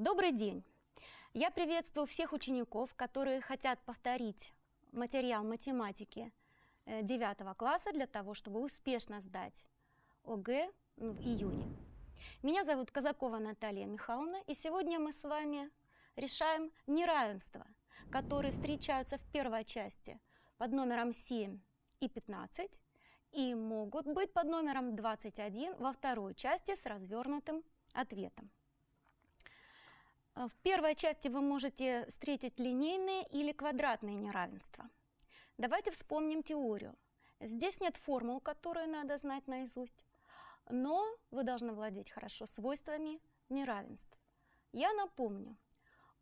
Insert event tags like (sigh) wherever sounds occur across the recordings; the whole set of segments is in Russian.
Добрый день! Я приветствую всех учеников, которые хотят повторить материал математики 9 э, класса для того, чтобы успешно сдать ОГЭ в июне. Меня зовут Казакова Наталья Михайловна, и сегодня мы с вами решаем неравенства, которые встречаются в первой части под номером 7 и 15 и могут быть под номером 21 во второй части с развернутым ответом. В первой части вы можете встретить линейные или квадратные неравенства. Давайте вспомним теорию. Здесь нет формул, которые надо знать наизусть, но вы должны владеть хорошо свойствами неравенств. Я напомню,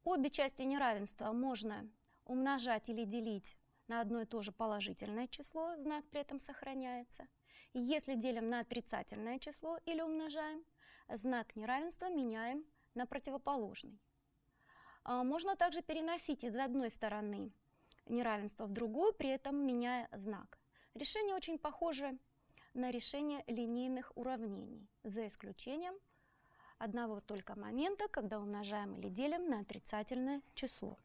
обе части неравенства можно умножать или делить на одно и то же положительное число, знак при этом сохраняется. Если делим на отрицательное число или умножаем, знак неравенства меняем на противоположный. А, можно также переносить из одной стороны неравенство в другую, при этом меняя знак. Решение очень похоже на решение линейных уравнений, за исключением одного только момента, когда умножаем или делим на отрицательное число.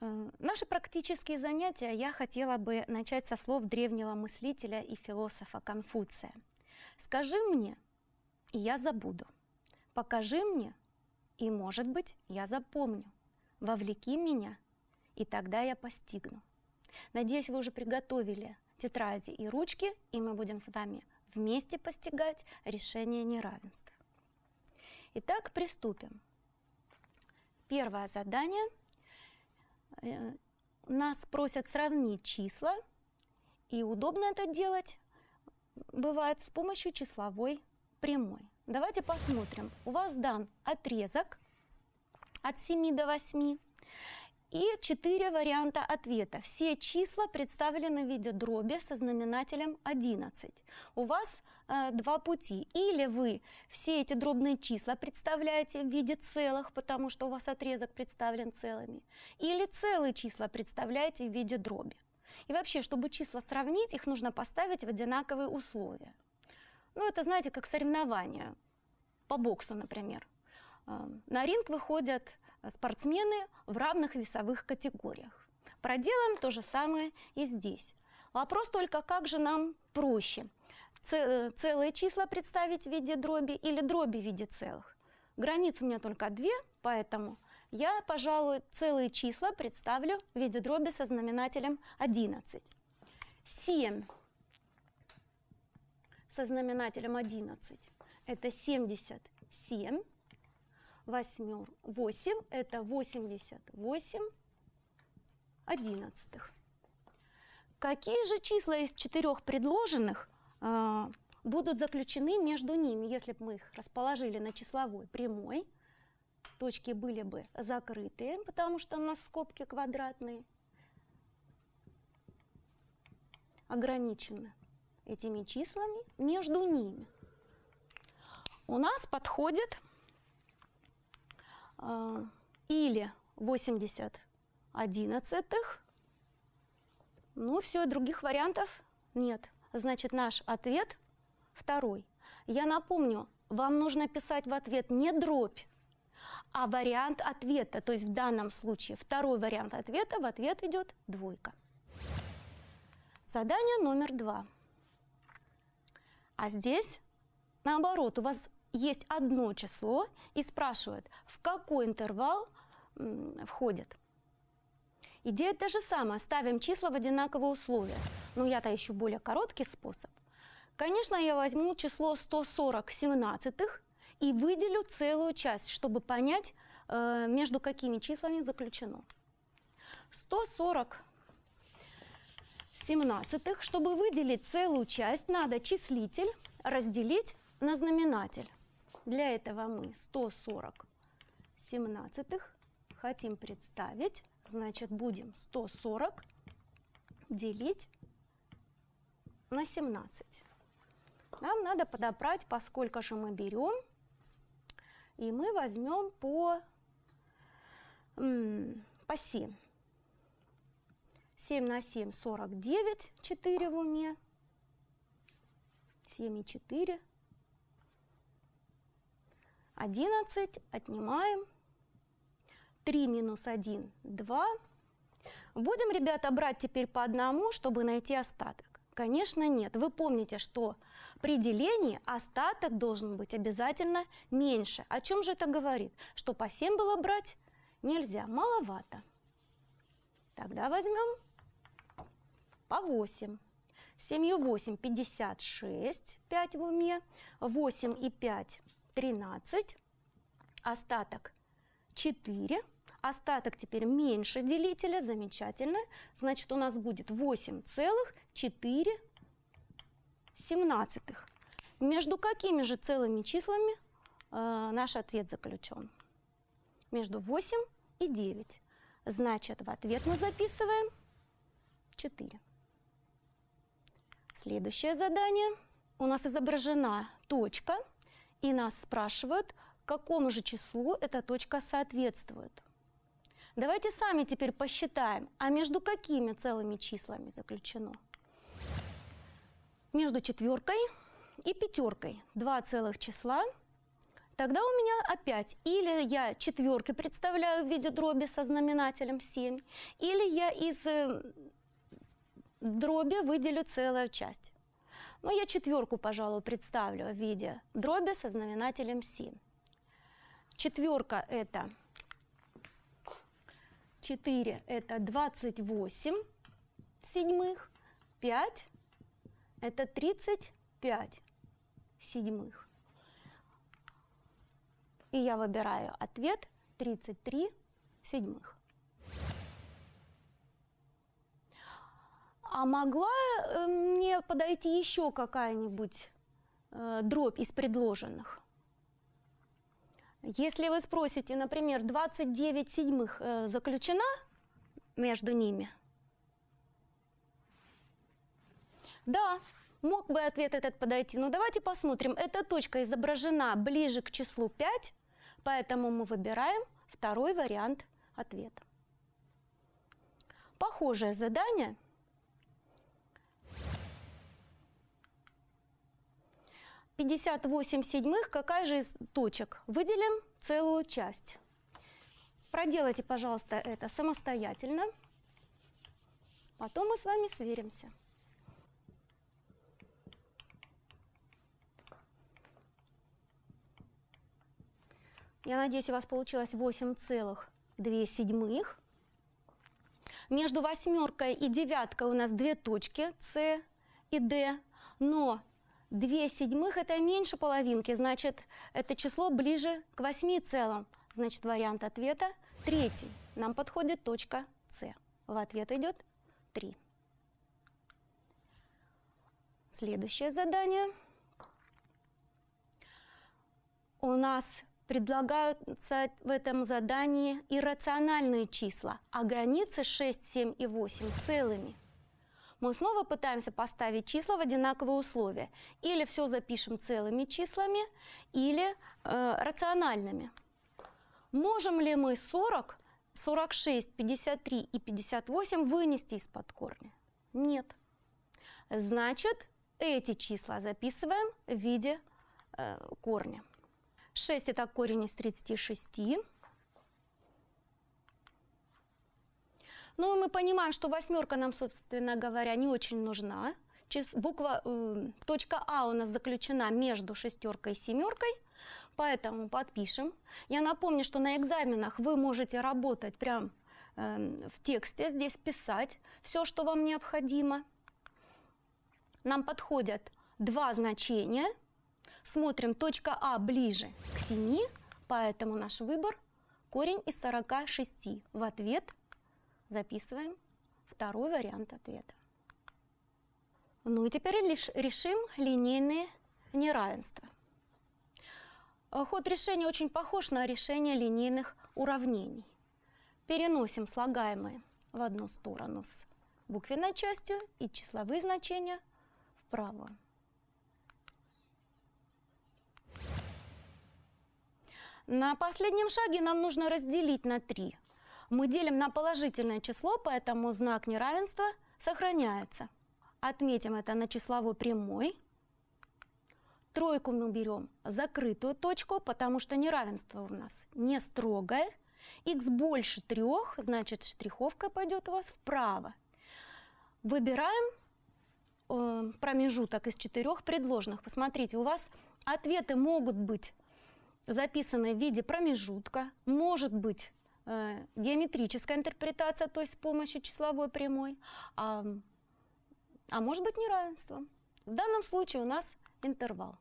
Э, наши практические занятия я хотела бы начать со слов древнего мыслителя и философа Конфуция. «Скажи мне, и я забуду. Покажи мне, и, может быть, я запомню. Вовлеки меня, и тогда я постигну». Надеюсь, вы уже приготовили тетради и ручки, и мы будем с вами вместе постигать решение неравенства. Итак, приступим. Первое задание – Э, нас просят сравнить числа, и удобно это делать бывает с помощью числовой прямой. Давайте посмотрим. У вас дан отрезок от 7 до 8, и четыре варианта ответа. Все числа представлены в виде дроби со знаменателем 11. У вас э, два пути. Или вы все эти дробные числа представляете в виде целых, потому что у вас отрезок представлен целыми. Или целые числа представляете в виде дроби. И вообще, чтобы числа сравнить, их нужно поставить в одинаковые условия. Ну, это, знаете, как соревнование по боксу, например. Э, на ринг выходят спортсмены в равных весовых категориях. Проделаем то же самое и здесь. Вопрос только, как же нам проще? Целые числа представить в виде дроби или дроби в виде целых? Границ у меня только две, поэтому я, пожалуй, целые числа представлю в виде дроби со знаменателем 11. 7 со знаменателем 11 – это 77 восьмер. 8 – это 88 одиннадцатых. Какие же числа из четырех предложенных э, будут заключены между ними, если бы мы их расположили на числовой прямой? Точки были бы закрытые, потому что у нас скобки квадратные. Ограничены этими числами между ними. У нас подходит а, или 80 одиннадцатых. Ну, все, других вариантов нет. Значит, наш ответ второй. Я напомню, вам нужно писать в ответ не дробь, а вариант ответа. То есть в данном случае второй вариант ответа, в ответ идет двойка. Задание номер два. А здесь наоборот, у вас есть одно число и спрашивают, в какой интервал входит. Идея та же самая, ставим числа в одинаковые условия. Но я-то ищу более короткий способ. Конечно, я возьму число 140 семнадцатых и выделю целую часть, чтобы понять, э, между какими числами заключено. 140 семнадцатых, чтобы выделить целую часть, надо числитель разделить на знаменатель. Для этого мы 140 семнадцатых хотим представить. Значит, будем 140 делить на 17. Нам надо подобрать, поскольку же мы берем. И мы возьмем по, по 7. 7 на 7 – 49, 4 в уме. 7 и 4 11 отнимаем. 3 минус 1 – 2. Будем, ребята, брать теперь по одному, чтобы найти остаток. Конечно, нет. Вы помните, что при делении остаток должен быть обязательно меньше. О чем же это говорит? Что по 7 было брать нельзя, маловато. Тогда возьмем по 8. 7 и 8 – 56, 5 в уме. 8 и 5 – 13. Остаток 4. Остаток теперь меньше делителя, замечательно. Значит, у нас будет 8,4 семнадцатых. Между какими же целыми числами э, наш ответ заключен? Между 8 и 9. Значит, в ответ мы записываем 4. Следующее задание. У нас изображена точка, и нас спрашивают, какому же числу эта точка соответствует. Давайте сами теперь посчитаем, а между какими целыми числами заключено? Между четверкой и пятеркой два целых числа. Тогда у меня опять или я четверки представляю в виде дроби со знаменателем 7, или я из э, дроби выделю целую часть. Но я четверку, пожалуй, представлю в виде дроби со знаменателем 7. Четверка – это 4 – это 28 седьмых, 5 – это 35 седьмых. И я выбираю ответ 33 седьмых. А могла э, мне подойти еще какая-нибудь э, дробь из предложенных? Если вы спросите, например, 29 седьмых э, заключена между ними? Да, мог бы ответ этот подойти. Но давайте посмотрим. Эта точка изображена ближе к числу 5, поэтому мы выбираем второй вариант ответа. Похожее задание – 58 седьмых, какая же из точек? Выделим целую часть. Проделайте, пожалуйста, это самостоятельно. Потом мы с вами сверимся. Я надеюсь, у вас получилось 8,2 седьмых. Между восьмеркой и девяткой у нас две точки С и Д, но 2 седьмых – это меньше половинки, значит, это число ближе к 8 целым. Значит, вариант ответа третий. Нам подходит точка С. В ответ идет 3. Следующее задание. У нас предлагаются в этом задании иррациональные числа, а границы 6, 7 и 8 целыми – мы снова пытаемся поставить числа в одинаковые условия. Или все запишем целыми числами, или э, рациональными. Можем ли мы 40, 46, 53 и 58 вынести из-под корня? Нет. Значит, эти числа записываем в виде э, корня. 6 это корень из 36. Ну, мы понимаем, что восьмерка нам, собственно говоря, не очень нужна. Буква э, точка А у нас заключена между шестеркой и семеркой, поэтому подпишем. Я напомню, что на экзаменах вы можете работать прям э, в тексте, здесь писать все, что вам необходимо. Нам подходят два значения. Смотрим, точка А ближе к 7, поэтому наш выбор корень из 46. В ответ Записываем второй вариант ответа. Ну и теперь решим линейные неравенства. Ход решения очень похож на решение линейных уравнений. Переносим слагаемые в одну сторону с буквенной частью и числовые значения вправо. На последнем шаге нам нужно разделить на 3 мы делим на положительное число, поэтому знак неравенства сохраняется. Отметим это на числовой прямой. Тройку мы берем закрытую точку, потому что неравенство у нас не строгое. x больше трех, значит штриховка пойдет у вас вправо. Выбираем э, промежуток из четырех предложенных. Посмотрите, у вас ответы могут быть записаны в виде промежутка, может быть э, геометрическая интерпретация, то есть с помощью числовой прямой, а, а может быть неравенство. В данном случае у нас интервал.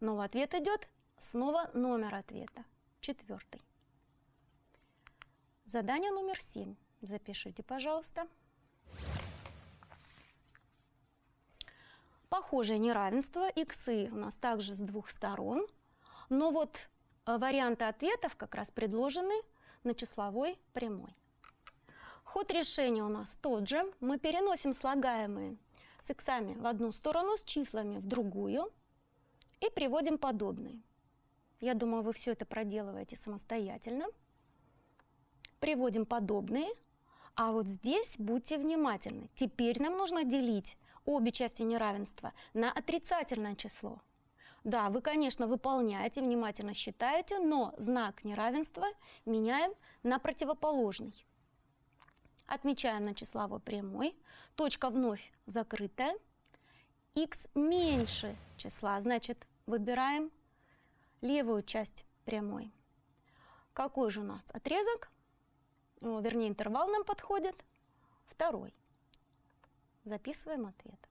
Новый ответ идет, снова номер ответа, четвертый. Задание номер семь. Запишите, пожалуйста. Похожее неравенство, иксы у нас также с двух сторон, но вот варианты ответов как раз предложены на числовой прямой. Ход решения у нас тот же. Мы переносим слагаемые с иксами в одну сторону, с числами в другую и приводим подобные. Я думаю, вы все это проделываете самостоятельно. Приводим подобные. А вот здесь будьте внимательны. Теперь нам нужно делить обе части неравенства на отрицательное число. Да, вы, конечно, выполняете, внимательно считаете, но знак неравенства меняем на противоположный. Отмечаем на числовой прямой. Точка вновь закрытая. x меньше числа, значит, выбираем левую часть прямой. Какой же у нас отрезок? О, вернее, интервал нам подходит. Второй. Записываем ответ.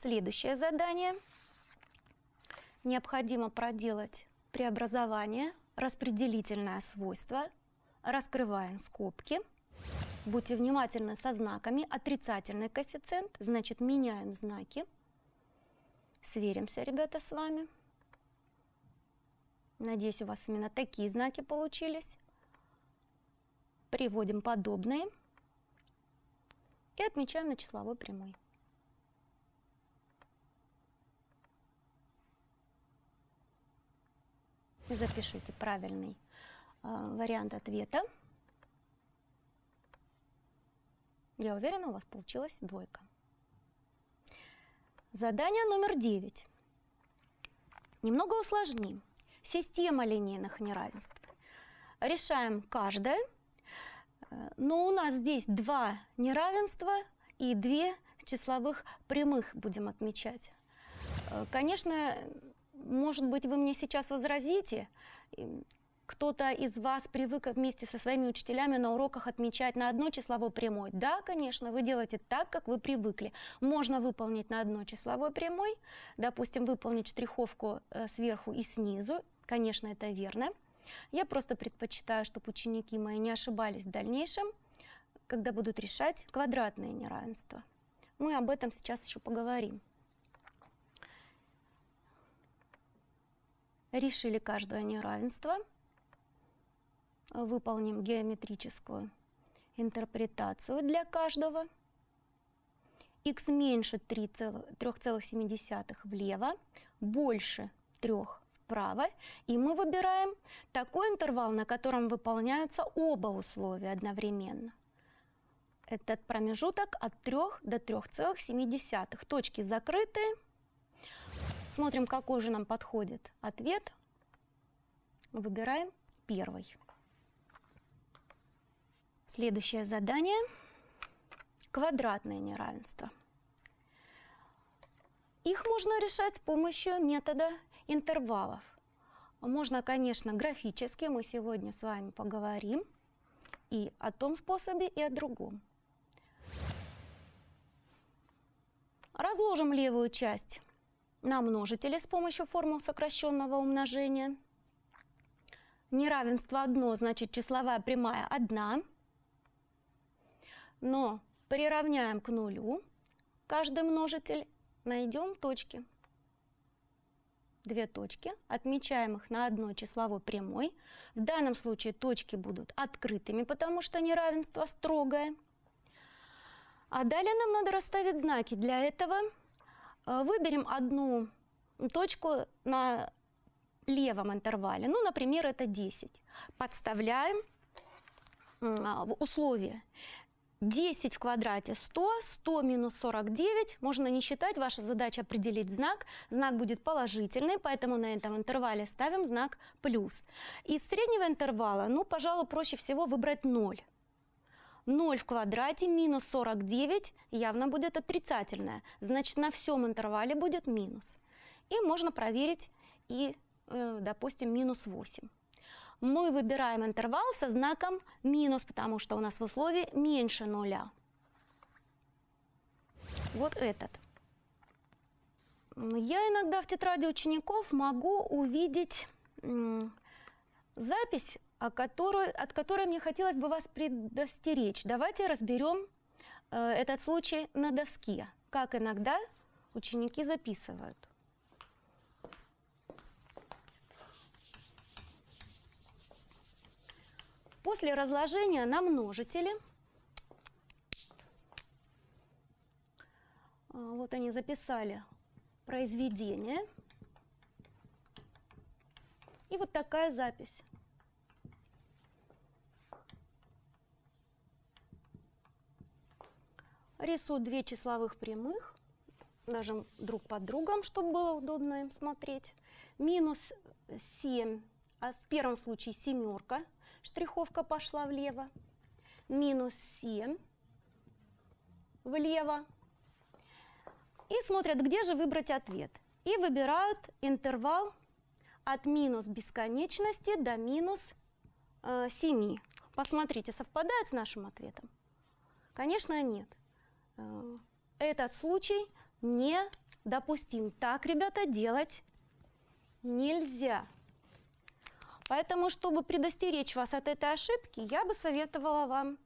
Следующее задание. Необходимо проделать преобразование, распределительное свойство – Раскрываем скобки. Будьте внимательны со знаками. Отрицательный коэффициент, значит меняем знаки. Сверимся, ребята, с вами. Надеюсь, у вас именно такие знаки получились. Приводим подобные и отмечаем на числовой прямой. Запишите правильный а, вариант ответа. Я уверена, у вас получилась двойка. Задание номер девять. Немного усложним. Система линейных неравенств. Решаем каждое, но у нас здесь два неравенства и две числовых прямых будем отмечать. Конечно, может быть, вы мне сейчас возразите, кто-то из вас привык вместе со своими учителями на уроках отмечать на одной числовой прямой. Да, конечно, вы делаете так, как вы привыкли. Можно выполнить на одной числовой прямой, допустим, выполнить штриховку э, сверху и снизу. Конечно, это верно. Я просто предпочитаю, чтобы ученики мои не ошибались в дальнейшем, когда будут решать квадратные неравенства. Мы об этом сейчас еще поговорим. Решили каждое неравенство – выполним геометрическую интерпретацию для каждого. x меньше 3,7 влево, больше 3 вправо. И мы выбираем такой интервал, на котором выполняются оба условия одновременно. Этот промежуток от 3 до 3,7. Точки закрыты. Смотрим, какой же нам подходит ответ. Выбираем первый. Следующее задание – квадратное неравенство. Их можно решать с помощью метода интервалов. Можно, конечно, графически, мы сегодня с вами поговорим и о том способе, и о другом. Разложим левую часть на множители с помощью формул сокращенного умножения. Неравенство одно, значит числовая прямая одна – но приравняем к нулю каждый множитель, найдем точки. Две точки, отмечаем их на одной числовой прямой. В данном случае точки будут открытыми, потому что неравенство строгое. А далее нам надо расставить знаки. Для этого выберем одну точку на левом интервале. Ну, например, это 10. Подставляем в условие 10 в квадрате 100, 100 минус 49, можно не считать, ваша задача определить знак. Знак будет положительный, поэтому на этом интервале ставим знак плюс. Из среднего интервала, ну, пожалуй, проще всего выбрать 0. 0 в квадрате минус 49 явно будет отрицательное, значит на всем интервале будет минус. И можно проверить и, э, допустим, минус 8 мы выбираем интервал со знаком минус, потому что у нас в условии меньше нуля. Вот этот. Я иногда в тетради учеников могу увидеть запись, о которой, от которой мне хотелось бы вас предостеречь. Давайте разберем э, этот случай на доске, как иногда ученики записывают. После разложения на множители, а, вот они записали произведение, и вот такая запись. Рисую две числовых прямых, даже друг под другом, чтобы было удобно им смотреть. Минус 7, а в первом случае семерка – штриховка пошла влево, минус 7 влево. И смотрят, где же выбрать ответ. И выбирают интервал от минус бесконечности до минус э, 7. Посмотрите, совпадает с нашим ответом? Конечно, нет. Этот случай не допустим. Так, ребята, делать нельзя. Поэтому, чтобы предостеречь вас от этой ошибки, я бы советовала вам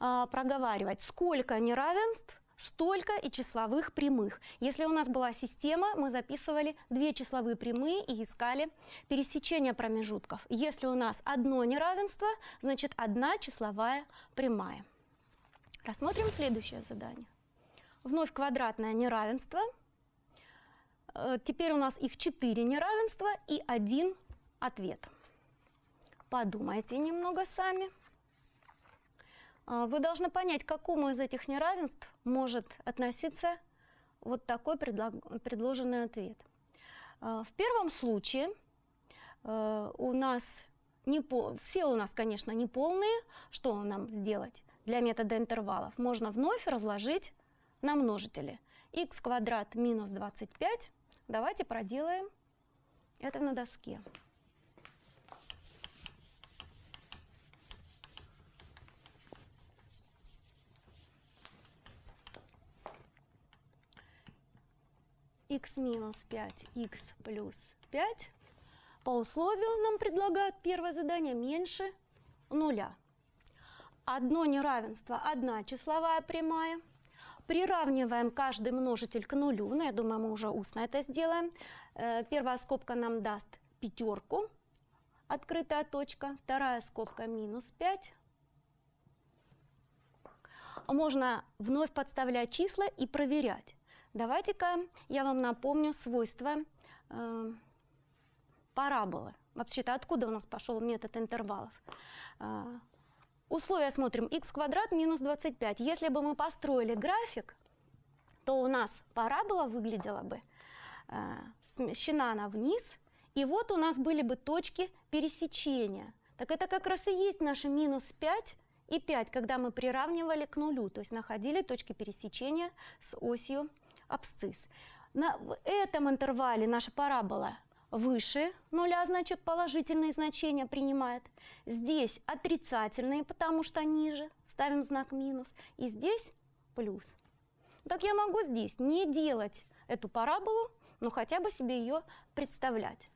э, проговаривать, сколько неравенств, столько и числовых прямых. Если у нас была система, мы записывали две числовые прямые и искали пересечение промежутков. Если у нас одно неравенство, значит одна числовая прямая. Рассмотрим следующее задание. Вновь квадратное неравенство. Э, теперь у нас их четыре неравенства и один ответ. Подумайте немного сами. А, вы должны понять, к какому из этих неравенств может относиться вот такой предложенный ответ. А, в первом случае у нас не пол, все у нас, конечно, не полные. Что нам сделать для метода интервалов? Можно вновь разложить на множители. x квадрат минус 25. Давайте проделаем это на доске. x минус 5, x плюс 5. По условию нам предлагают первое задание меньше нуля. Одно неравенство, одна числовая прямая. Приравниваем каждый множитель к нулю. Ну, я думаю, мы уже устно это сделаем. Э, первая скобка нам даст пятерку, открытая точка. Вторая скобка минус 5. Можно вновь подставлять числа и проверять. Давайте-ка я вам напомню свойства э, параболы. Вообще-то откуда у нас пошел метод интервалов? Э, условия смотрим. x квадрат минус 25. Если бы мы построили график, то у нас парабола выглядела бы э, смещена она вниз, и вот у нас были бы точки пересечения. Так это как раз и есть наши минус 5 и 5, когда мы приравнивали к нулю, то есть находили точки пересечения с осью абсцисс. На, в этом интервале наша парабола выше нуля, значит положительные значения принимает. Здесь отрицательные, потому что ниже, ставим знак минус. И здесь плюс. Так я могу здесь не делать эту параболу, но хотя бы себе ее представлять.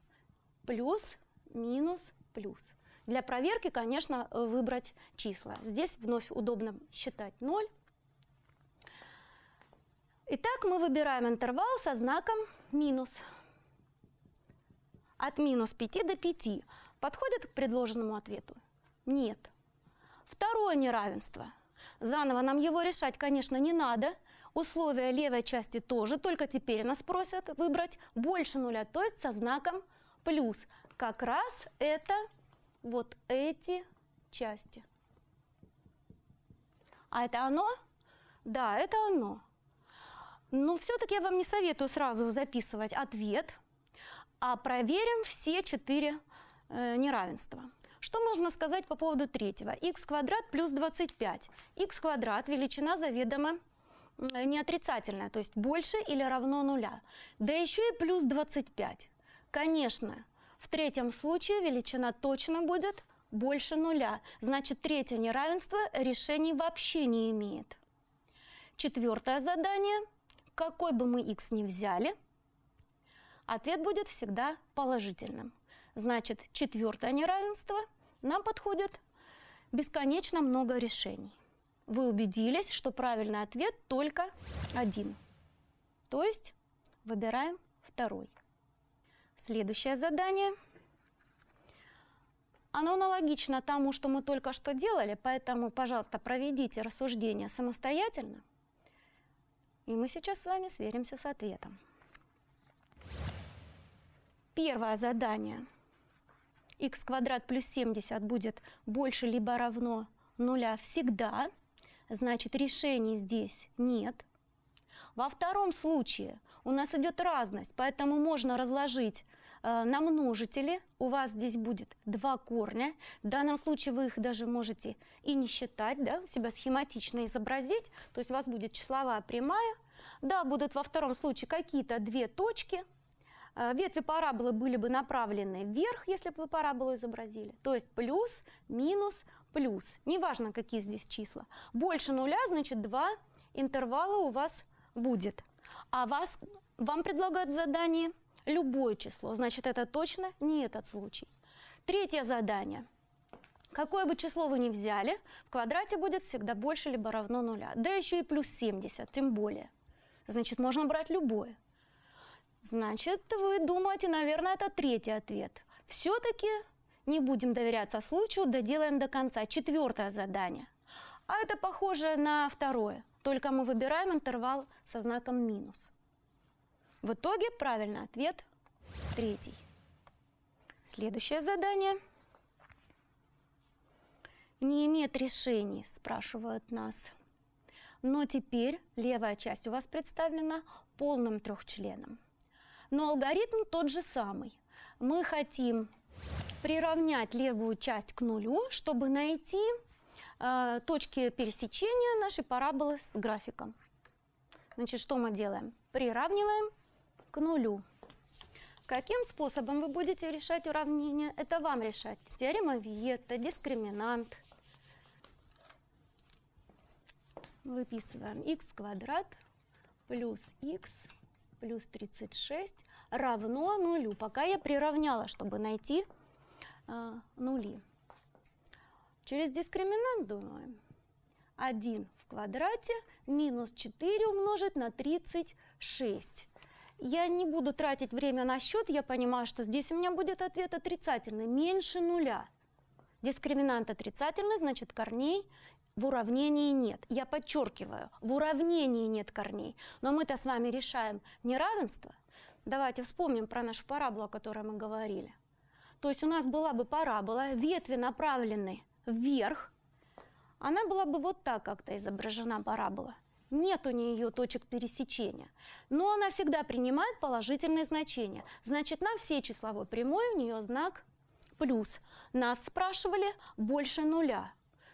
Плюс, минус, плюс. Для проверки, конечно, выбрать числа. Здесь вновь удобно считать 0, Итак, мы выбираем интервал со знаком минус. От минус 5 до 5. Подходит к предложенному ответу? Нет. Второе неравенство. Заново нам его решать, конечно, не надо. Условия левой части тоже, только теперь нас просят выбрать больше нуля, то есть со знаком плюс. Как раз это вот эти части. А это оно? Да, это оно. Но все-таки я вам не советую сразу записывать ответ, а проверим все четыре э, неравенства. Что можно сказать по поводу третьего? х квадрат плюс 25. х квадрат – величина заведомо не отрицательная, то есть больше или равно нуля. Да еще и плюс 25. Конечно, в третьем случае величина точно будет больше нуля. Значит, третье неравенство решений вообще не имеет. Четвертое задание. Какой бы мы x ни взяли, ответ будет всегда положительным. Значит, четвертое неравенство нам подходит бесконечно много решений. Вы убедились, что правильный ответ только один. То есть выбираем второй. Следующее задание. Оно аналогично тому, что мы только что делали, поэтому, пожалуйста, проведите рассуждение самостоятельно. И мы сейчас с вами сверимся с ответом. Первое задание. х квадрат плюс 70 будет больше либо равно нуля всегда. Значит, решений здесь нет. Во втором случае у нас идет разность, поэтому можно разложить э, на множители. У вас здесь будет два корня. В данном случае вы их даже можете и не считать, да, себя схематично изобразить. То есть у вас будет числовая прямая. Да, будут во втором случае какие-то две точки. Э, ветви параболы были бы направлены вверх, если бы параболу изобразили. То есть плюс, минус, плюс. Неважно, какие здесь числа. Больше нуля, значит, два интервала у вас будет. А вас, вам предлагают задание любое число, значит, это точно не этот случай. Третье задание. Какое бы число вы ни взяли, в квадрате будет всегда больше либо равно нуля. Да еще и плюс 70, тем более. Значит, можно брать любое. Значит, вы думаете, наверное, это третий ответ. Все-таки не будем доверяться случаю, доделаем до конца. Четвертое задание. А это похоже на второе. Только мы выбираем интервал со знаком минус. В итоге правильный ответ третий. Следующее задание. Не имеет решений, спрашивают нас. Но теперь левая часть у вас представлена полным трехчленом. Но алгоритм тот же самый. Мы хотим приравнять левую часть к нулю, чтобы найти Э, точки пересечения нашей параболы с графиком. Значит, что мы делаем? Приравниваем к нулю. Каким способом вы будете решать уравнение? Это вам решать. Теорема Виетта, дискриминант. Выписываем x квадрат плюс x плюс 36 равно нулю. Пока я приравняла, чтобы найти э, нули. Через дискриминант думаем. 1 в квадрате минус 4 умножить на 36. Я не буду тратить время на счет, я понимаю, что здесь у меня будет ответ отрицательный, меньше нуля. Дискриминант отрицательный, значит корней в уравнении нет. Я подчеркиваю, в уравнении нет корней. Но мы-то с вами решаем неравенство. Давайте вспомним про нашу параболу, о которой мы говорили. То есть у нас была бы парабола, ветви направлены вверх, она была бы вот так как-то изображена парабола. Нет у нее точек пересечения, но она всегда принимает положительные значения. Значит, на всей числовой прямой у нее знак плюс. Нас спрашивали больше нуля.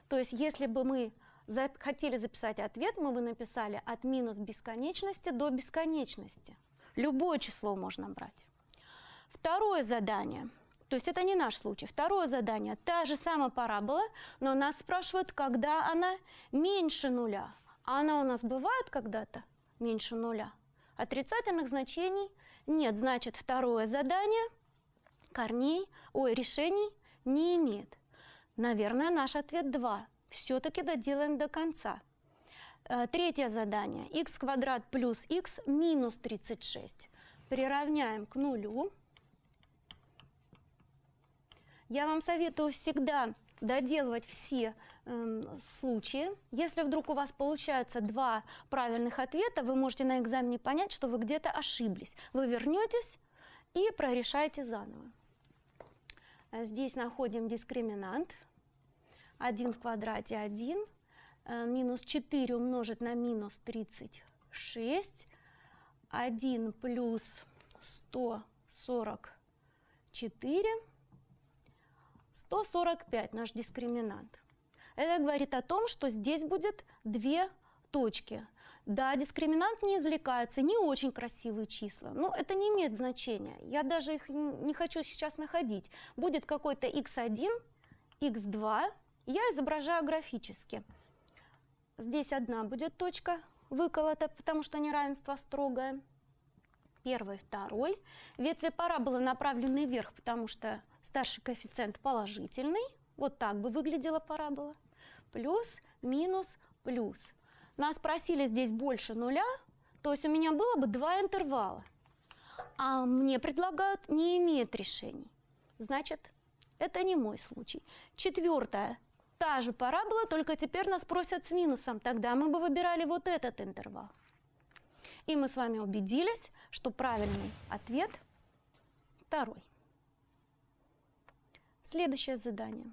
То есть, если бы мы хотели записать ответ, мы бы написали от минус бесконечности до бесконечности. Любое число можно брать. Второе задание – то есть это не наш случай. Второе задание. Та же самая парабола, но нас спрашивают, когда она меньше нуля. А она у нас бывает когда-то меньше нуля. Отрицательных значений нет. Значит, второе задание корней, ой, решений не имеет. Наверное, наш ответ 2. Все-таки доделаем до конца. Э, третье задание. х квадрат плюс х минус 36. Приравняем к нулю. Я вам советую всегда доделывать все э, случаи. Если вдруг у вас получается два правильных ответа, вы можете на экзамене понять, что вы где-то ошиблись. Вы вернетесь и прорешаете заново. Здесь находим дискриминант. 1 в квадрате 1. э, минус 4 умножить на минус 36, 1 плюс 144, 145 наш дискриминант. Это говорит о том, что здесь будет две точки. Да, дискриминант не извлекается, не очень красивые числа, но это не имеет значения. Я даже их не хочу сейчас находить. Будет какой-то x1, x2, я изображаю графически. Здесь одна будет точка выколота, потому что неравенство строгое. Первый, второй. Ветви параболы направлены вверх, потому что старший коэффициент положительный. Вот так бы выглядела парабола. Плюс, минус, плюс. Нас просили здесь больше нуля, то есть у меня было бы два интервала. А мне предлагают не имеет решений. Значит, это не мой случай. Четвертое. Та же парабола, только теперь нас просят с минусом. Тогда мы бы выбирали вот этот интервал. И мы с вами убедились, что правильный ответ второй. Следующее задание.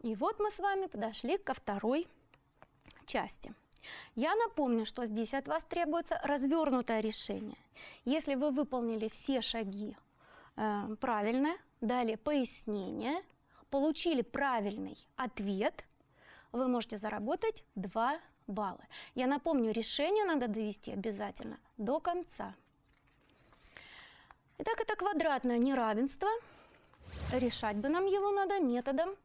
И вот мы с вами подошли ко второй части. Я напомню, что здесь от вас требуется развернутое решение. Если вы выполнили все шаги э, правильно, дали пояснение, получили правильный ответ, вы можете заработать 2 балла. Я напомню, решение надо довести обязательно до конца. Итак, это квадратное неравенство. Решать бы нам его надо методом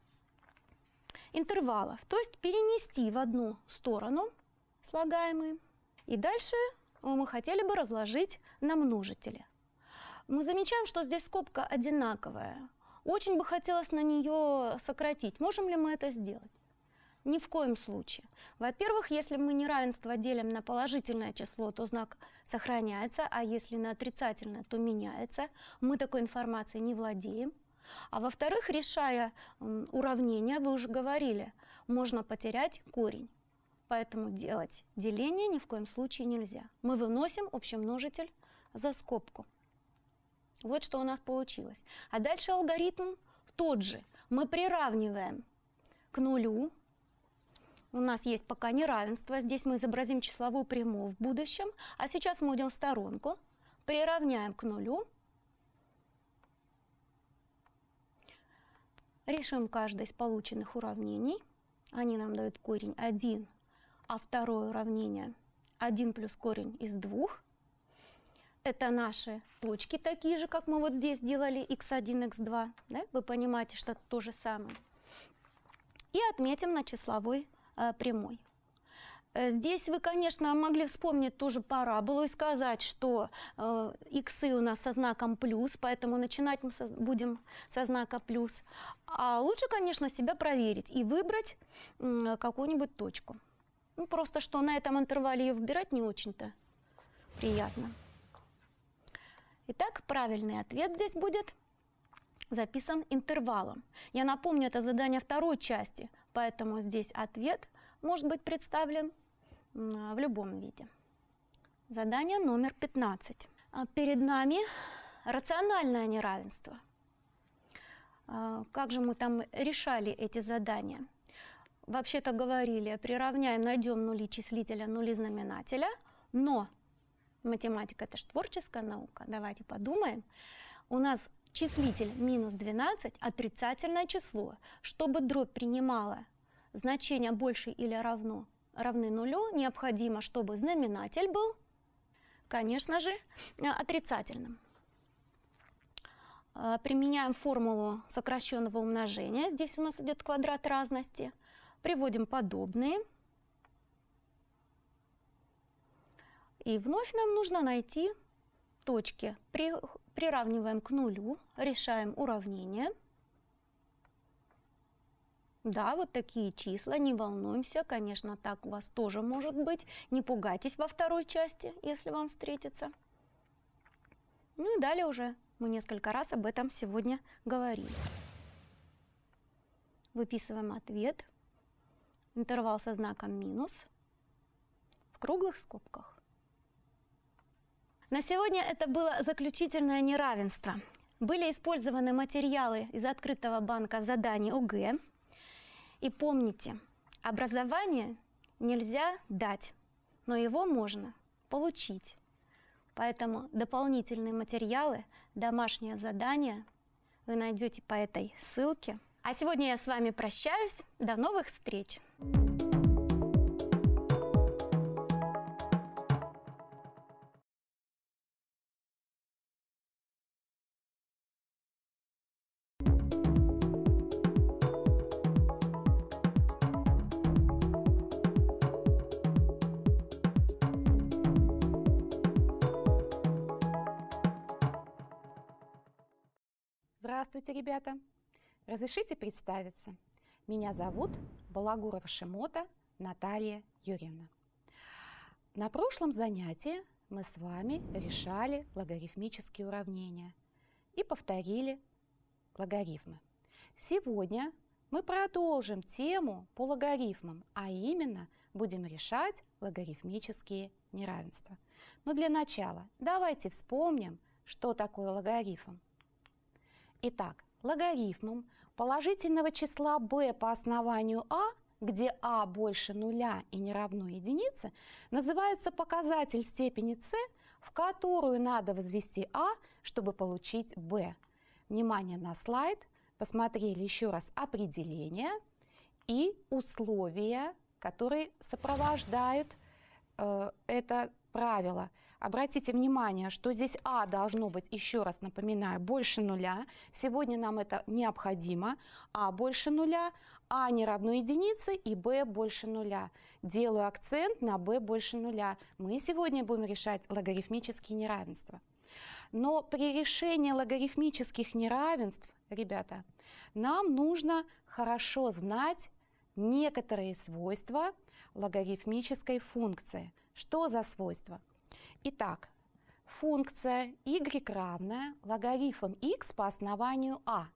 интервалов, то есть перенести в одну сторону слагаемые. И дальше мы хотели бы разложить на множители. Мы замечаем, что здесь скобка одинаковая. Очень бы хотелось на нее сократить. Можем ли мы это сделать? Ни в коем случае. Во-первых, если мы неравенство делим на положительное число, то знак сохраняется, а если на отрицательное, то меняется. Мы такой информацией не владеем. А во-вторых, решая уравнение, вы уже говорили, можно потерять корень. Поэтому делать деление ни в коем случае нельзя. Мы выносим общий множитель за скобку. Вот что у нас получилось. А дальше алгоритм тот же. Мы приравниваем к нулю. У нас есть пока неравенство. Здесь мы изобразим числовую прямую в будущем. А сейчас мы уйдем в сторонку. Приравняем к нулю. Решим каждое из полученных уравнений. Они нам дают корень 1, а второе уравнение 1 плюс корень из 2. Это наши точки, такие же, как мы вот здесь делали, x1, x2. Да? Вы понимаете, что это то же самое. И отметим на числовой э, прямой. Э, здесь вы, конечно, могли вспомнить тоже параболу и сказать, что э, иксы у нас со знаком плюс, поэтому начинать мы со, будем со знака плюс. А лучше, конечно, себя проверить и выбрать э, какую-нибудь точку. Ну, просто что на этом интервале ее выбирать не очень-то приятно. Итак, правильный ответ здесь будет записан интервалом. Я напомню, это задание второй части, поэтому здесь ответ может быть представлен в любом виде. Задание номер 15. А, перед нами рациональное неравенство. А, как же мы там решали эти задания? Вообще-то говорили, приравняем, найдем нули числителя, нули знаменателя, но математика это же творческая наука, давайте подумаем. У нас числитель минус 12 отрицательное число. Чтобы дробь принимала значение больше или равно равны нулю, необходимо, чтобы знаменатель был, конечно же, э, отрицательным. Э, применяем формулу сокращенного умножения. Здесь у нас идет квадрат разности. Приводим подобные. И вновь нам нужно найти точки. При, приравниваем к нулю, решаем уравнение – да, вот такие числа, не волнуемся, конечно, так у вас тоже может быть. Не пугайтесь во второй части, если вам встретится. Ну и далее уже мы несколько раз об этом сегодня говорили. Выписываем ответ. Интервал со знаком минус в круглых скобках. На сегодня это было заключительное неравенство. Были использованы материалы из открытого банка заданий ОГЭ. И помните, образование нельзя дать, но его можно получить. Поэтому дополнительные материалы, домашнее задание вы найдете по этой ссылке. А сегодня я с вами прощаюсь. До новых встреч! Здравствуйте, ребята! Разрешите представиться. Меня зовут Балагурова Шимота Наталья Юрьевна. На прошлом занятии мы с вами решали логарифмические уравнения и повторили логарифмы. Сегодня мы продолжим тему по логарифмам, а именно будем решать логарифмические неравенства. Но для начала давайте вспомним, что такое логарифм. Итак, логарифмом положительного числа b по основанию а, где а больше нуля и не равно единице, называется показатель степени c, в которую надо возвести а, чтобы получить b. Внимание на слайд, посмотрели еще раз определение и условия, которые сопровождают э, это правило – Обратите внимание, что здесь А должно быть, еще раз напоминаю, больше нуля. Сегодня нам это необходимо. А больше нуля, А не равно единице и Б больше нуля. Делаю акцент на Б больше нуля. Мы сегодня будем решать логарифмические неравенства. Но при решении логарифмических неравенств, ребята, нам нужно хорошо знать некоторые свойства логарифмической функции. Что за свойства? Итак, функция y равная логарифм x по основанию а.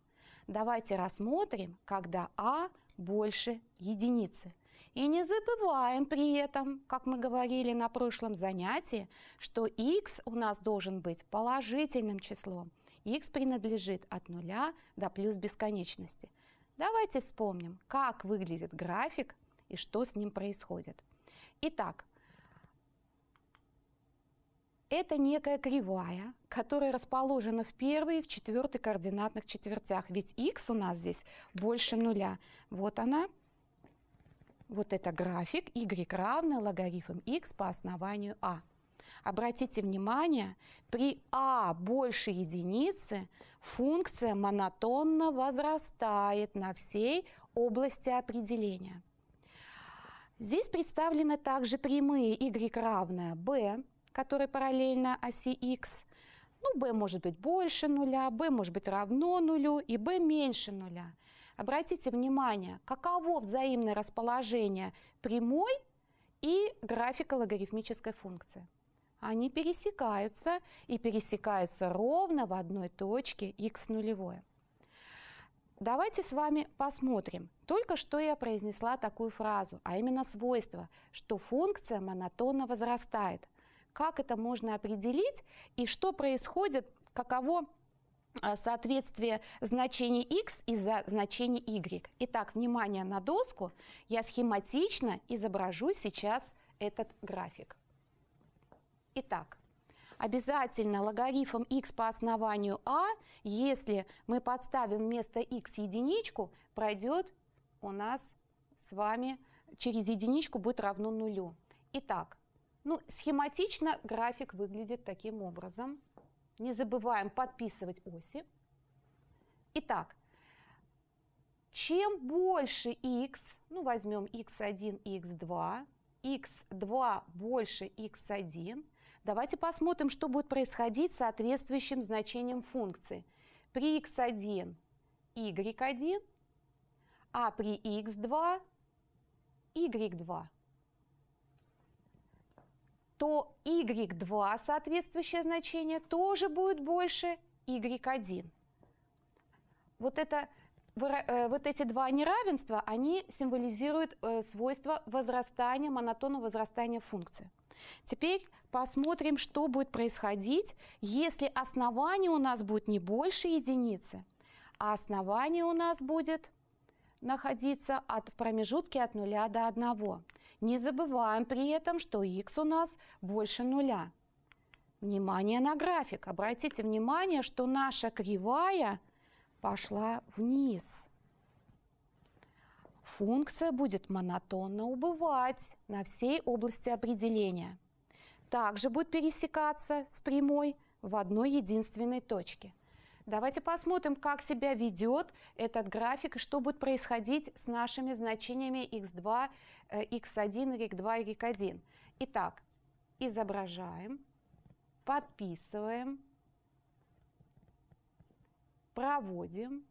Давайте рассмотрим, когда а больше единицы. И не забываем при этом, как мы говорили на прошлом занятии, что x у нас должен быть положительным числом. x принадлежит от нуля до плюс бесконечности. Давайте вспомним, как выглядит график и что с ним происходит. Итак, это некая кривая, которая расположена в первой и в четвертой координатных четвертях. Ведь x у нас здесь больше нуля. Вот она. Вот это график y равно логарифм x по основанию а. Обратите внимание, при а больше единицы функция монотонно возрастает на всей области определения. Здесь представлены также прямые y равное b, который параллельно оси x. Ну, b может быть больше нуля, b может быть равно нулю и b меньше нуля. Обратите внимание, каково взаимное расположение прямой и графика логарифмической функции. Они пересекаются и пересекаются ровно в одной точке x нулевое. Давайте с вами посмотрим. Только что я произнесла такую фразу, а именно свойство, что функция монотонно возрастает – как это можно определить и что происходит, каково а, соответствие значений x и значений y. Итак, внимание на доску. Я схематично изображу сейчас этот график. Итак, обязательно логарифм x по основанию а, если мы подставим вместо x единичку, пройдет у нас с вами через единичку будет равно нулю. Итак, ну, схематично график выглядит таким образом. Не забываем подписывать оси. Итак, чем больше x, ну возьмем x1 и x2, x2 больше x1, давайте посмотрим, что будет происходить с соответствующим значением функции. При x1 y1, а при x2 y2 то y2 соответствующее значение тоже будет больше y1. Вот, это, э, вот эти два неравенства, они символизируют э, свойство возрастания, монотонного возрастания функции. Теперь посмотрим, что будет происходить, если основание у нас будет не больше единицы, а основание у нас будет находиться от, в промежутке от 0 до 1. Не забываем при этом, что x у нас больше нуля. Внимание на график. Обратите внимание, что наша кривая пошла вниз. Функция будет монотонно убывать на всей области определения. Также будет пересекаться с прямой в одной единственной точке. Давайте посмотрим, как себя ведет этот график и что будет происходить с нашими значениями x2, x1, y2, y1. Итак, изображаем подписываем, проводим.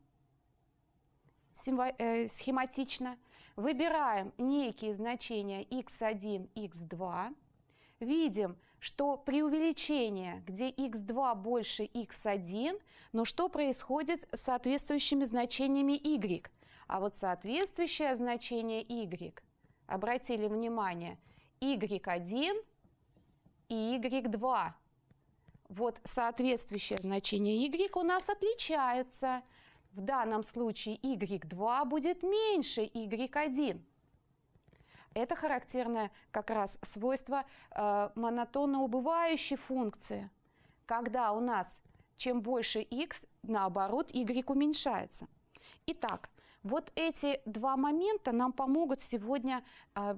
Э, схематично, выбираем некие значения x1, x2, видим, что при увеличении, где x2 больше x1, но что происходит с соответствующими значениями y? А вот соответствующее значение y, обратили внимание, y1 и y2 вот соответствующее значение y у нас отличаются. В данном случае y2 будет меньше y1. Это характерное как раз свойство э, монотонно убывающей функции, когда у нас чем больше x, наоборот, y уменьшается. Итак, вот эти два момента нам помогут сегодня э,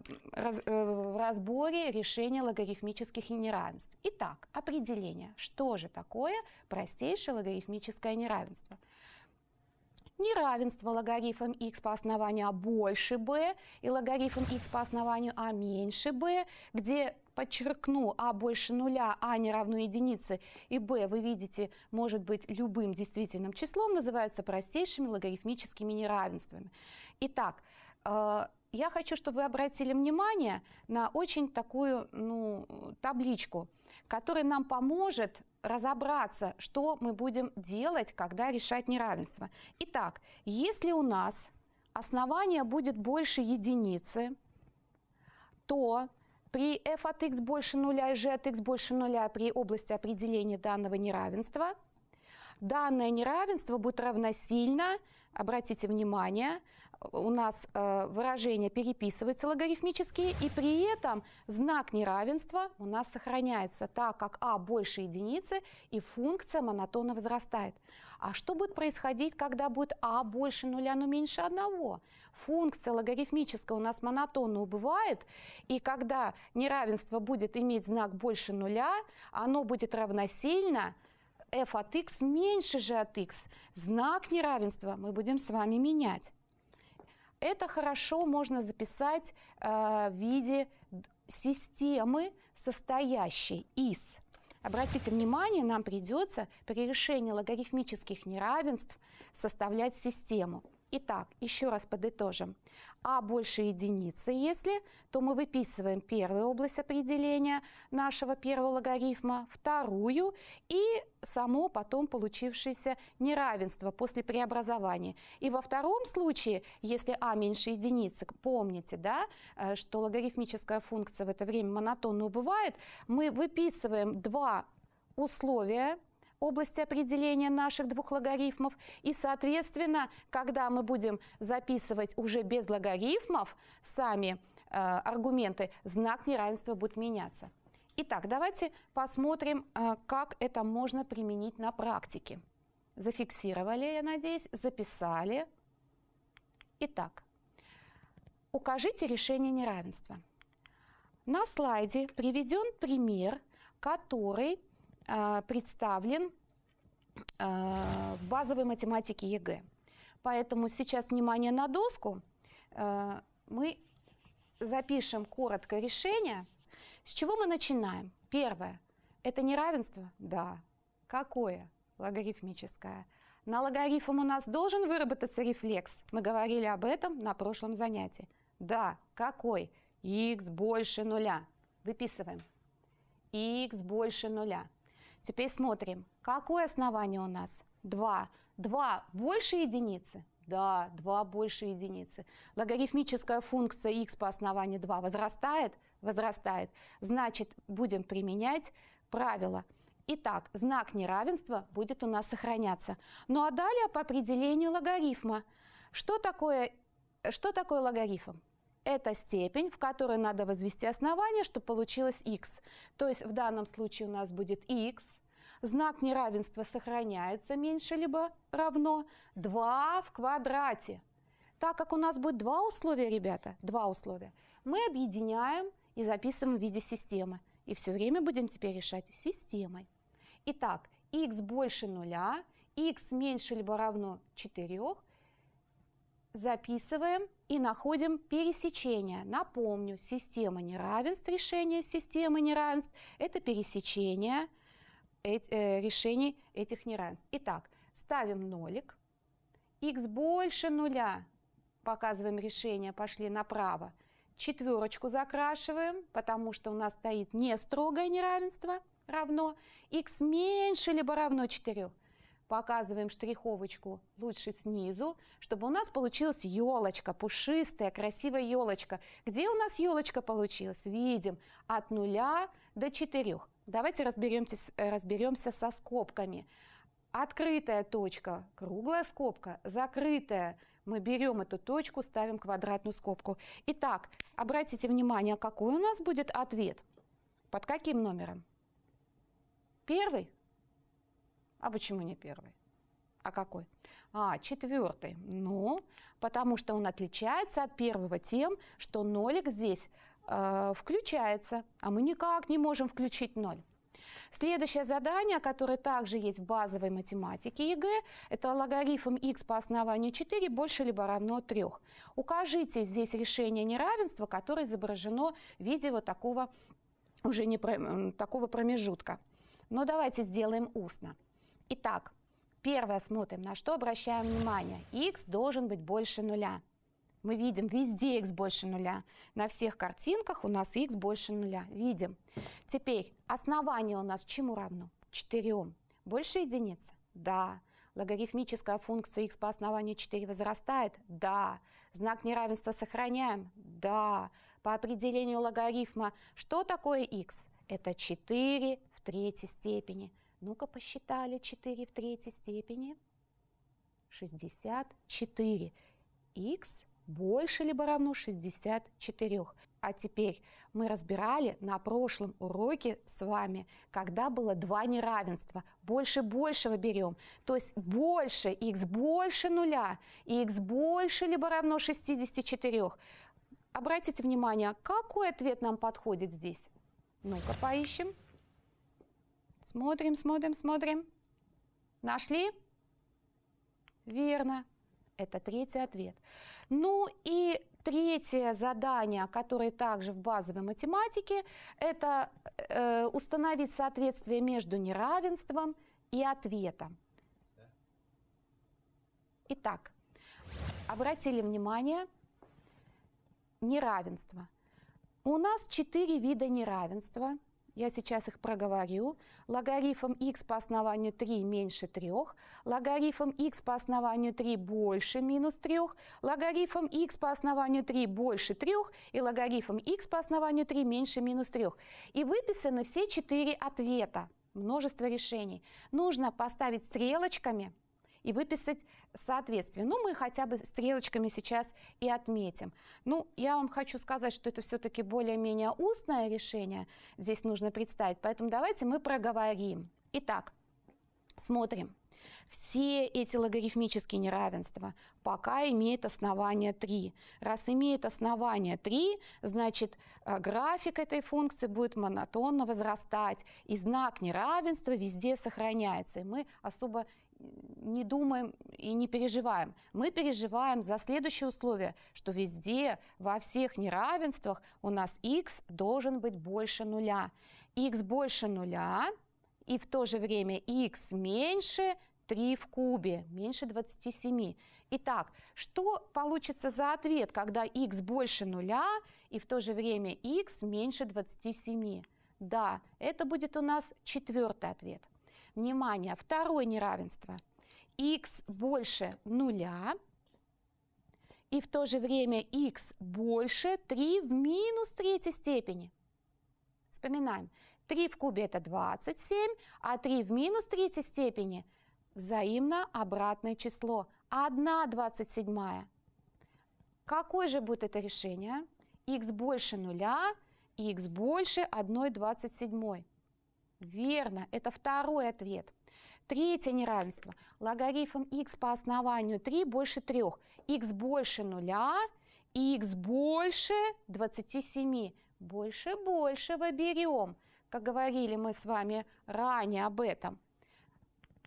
в разборе решения логарифмических неравенств. Итак, определение. Что же такое простейшее логарифмическое неравенство? Неравенство логарифм x по основанию а больше b и логарифм x по основанию а меньше b, где, подчеркну, а больше нуля, а не равно единице, и b, вы видите, может быть любым действительным числом, называются простейшими логарифмическими неравенствами. Итак, э, я хочу, чтобы вы обратили внимание на очень такую ну, табличку, которая нам поможет разобраться, что мы будем делать, когда решать неравенство. Итак, если у нас основание будет больше единицы, то при f от x больше нуля и g от x больше нуля при области определения данного неравенства, данное неравенство будет равносильно, обратите внимание, у нас э, выражения переписываются логарифмические, и при этом знак неравенства у нас сохраняется, так как а больше единицы, и функция монотонно возрастает. А что будет происходить, когда будет а больше нуля, но меньше одного? Функция логарифмическая у нас монотонно убывает, и когда неравенство будет иметь знак больше нуля, оно будет равносильно f от x меньше g от x. Знак неравенства мы будем с вами менять. Это хорошо можно записать э, в виде системы, состоящей из. Обратите внимание, нам придется при решении логарифмических неравенств составлять систему. Итак, еще раз подытожим. А больше единицы, если, то мы выписываем первую область определения нашего первого логарифма, вторую и само потом получившееся неравенство после преобразования. И во втором случае, если а меньше единицы, помните, да, э, что логарифмическая функция в это время монотонно убывает, мы выписываем два условия области определения наших двух логарифмов. И, соответственно, когда мы будем записывать уже без логарифмов сами э, аргументы, знак неравенства будет меняться. Итак, давайте посмотрим, э, как это можно применить на практике. Зафиксировали, я надеюсь, записали. Итак, укажите решение неравенства. На слайде приведен пример, который представлен э, в базовой математике ЕГЭ. Поэтому сейчас внимание на доску. Э, мы запишем коротко решение. С чего мы начинаем? Первое. Это неравенство? Да. Какое? Логарифмическое. На логарифм у нас должен выработаться рефлекс. Мы говорили об этом на прошлом занятии. Да. Какой? x больше нуля. Выписываем. x больше нуля. Теперь смотрим, какое основание у нас? 2. 2 больше единицы? Да, 2 больше единицы. Логарифмическая функция x по основанию 2 возрастает? Возрастает. Значит, будем применять правило. Итак, знак неравенства будет у нас сохраняться. Ну а далее по определению логарифма. Что такое что такое логарифм? Это степень, в которой надо возвести основание, чтобы получилось x. То есть в данном случае у нас будет x, знак неравенства сохраняется меньше либо равно 2 в квадрате. Так как у нас будет два условия, ребята, два условия, мы объединяем и записываем в виде системы. И все время будем теперь решать системой. Итак, x больше нуля, x меньше либо равно 4, записываем и находим пересечение. Напомню, система неравенств, решение системы неравенств – это пересечение э, решений этих неравенств. Итак, ставим нолик, x больше нуля, показываем решение, пошли направо, четверочку закрашиваем, потому что у нас стоит не строгое неравенство, равно. X меньше либо равно 4 показываем штриховочку лучше снизу, чтобы у нас получилась елочка, пушистая, красивая елочка. Где у нас елочка получилась? Видим от нуля до 4. Давайте разберемся, разберемся со скобками. Открытая точка, круглая скобка, закрытая. Мы берем эту точку, ставим квадратную скобку. Итак, обратите внимание, какой у нас будет ответ. Под каким номером? Первый? А почему не первый? А какой? А, четвертый. Ну, потому что он отличается от первого тем, что нолик здесь э, включается, а мы никак не можем включить ноль. Следующее задание, которое также есть в базовой математике ЕГЭ, это логарифм x по основанию 4 больше либо равно 3. Укажите здесь решение неравенства, которое изображено в виде вот такого уже не такого промежутка. Но давайте сделаем устно. Итак, первое смотрим, на что обращаем внимание. x должен быть больше нуля. Мы видим везде x больше нуля. На всех картинках у нас x больше нуля. Видим. Теперь основание у нас чему равно? 4. Больше единицы? Да. Логарифмическая функция x по основанию 4 возрастает? Да. Знак неравенства сохраняем? Да. По определению логарифма, что такое x? Это 4 в третьей степени. Ну-ка посчитали 4 в третьей степени. 64. Х больше либо равно 64. А теперь мы разбирали на прошлом уроке с вами, когда было два неравенства. Больше большего берем. То есть больше, х больше нуля, х больше либо равно 64. Обратите внимание, какой ответ нам подходит здесь? Ну-ка поищем. Смотрим, смотрим, смотрим. Нашли? Верно. Это третий ответ. Ну и третье задание, которое также в базовой математике, это э, установить соответствие между неравенством и ответом. Итак, обратили внимание, неравенство. У нас четыре вида неравенства – я сейчас их проговорю. Логарифм x по основанию 3 меньше 3. Логарифм x по основанию 3 больше минус 3. Логарифм x по основанию 3 больше 3. И логарифм x по основанию 3 меньше минус 3. И выписаны все четыре ответа. Множество решений. Нужно поставить стрелочками – и выписать соответствие. Ну, мы хотя бы стрелочками сейчас и отметим. Ну, я вам хочу сказать, что это все-таки более-менее устное решение здесь нужно представить, поэтому давайте мы проговорим. Итак, смотрим. Все эти логарифмические неравенства пока имеют основание 3. Раз имеет основание 3, значит э, график этой функции будет монотонно возрастать, и знак неравенства везде сохраняется. И мы особо не думаем и не переживаем. Мы переживаем за следующее условие, что везде, во всех неравенствах у нас x должен быть больше нуля. x больше нуля, и в то же время x меньше 3 в кубе, меньше 27. Итак, что получится за ответ, когда x больше нуля, и в то же время x меньше 27? Да, это будет у нас четвертый ответ. Внимание, второе неравенство. x больше нуля, и в то же время x больше 3 в минус третьей степени. Вспоминаем. 3 в кубе это 27, а 3 в минус третьей степени взаимно обратное число. 1 27. Какое же будет это решение? x больше нуля, x больше 1,27. Верно, это второй ответ. Третье неравенство. Логарифм x по основанию 3 больше 3. x больше нуля, x больше 27. Больше большего берем. Как говорили мы с вами ранее об этом.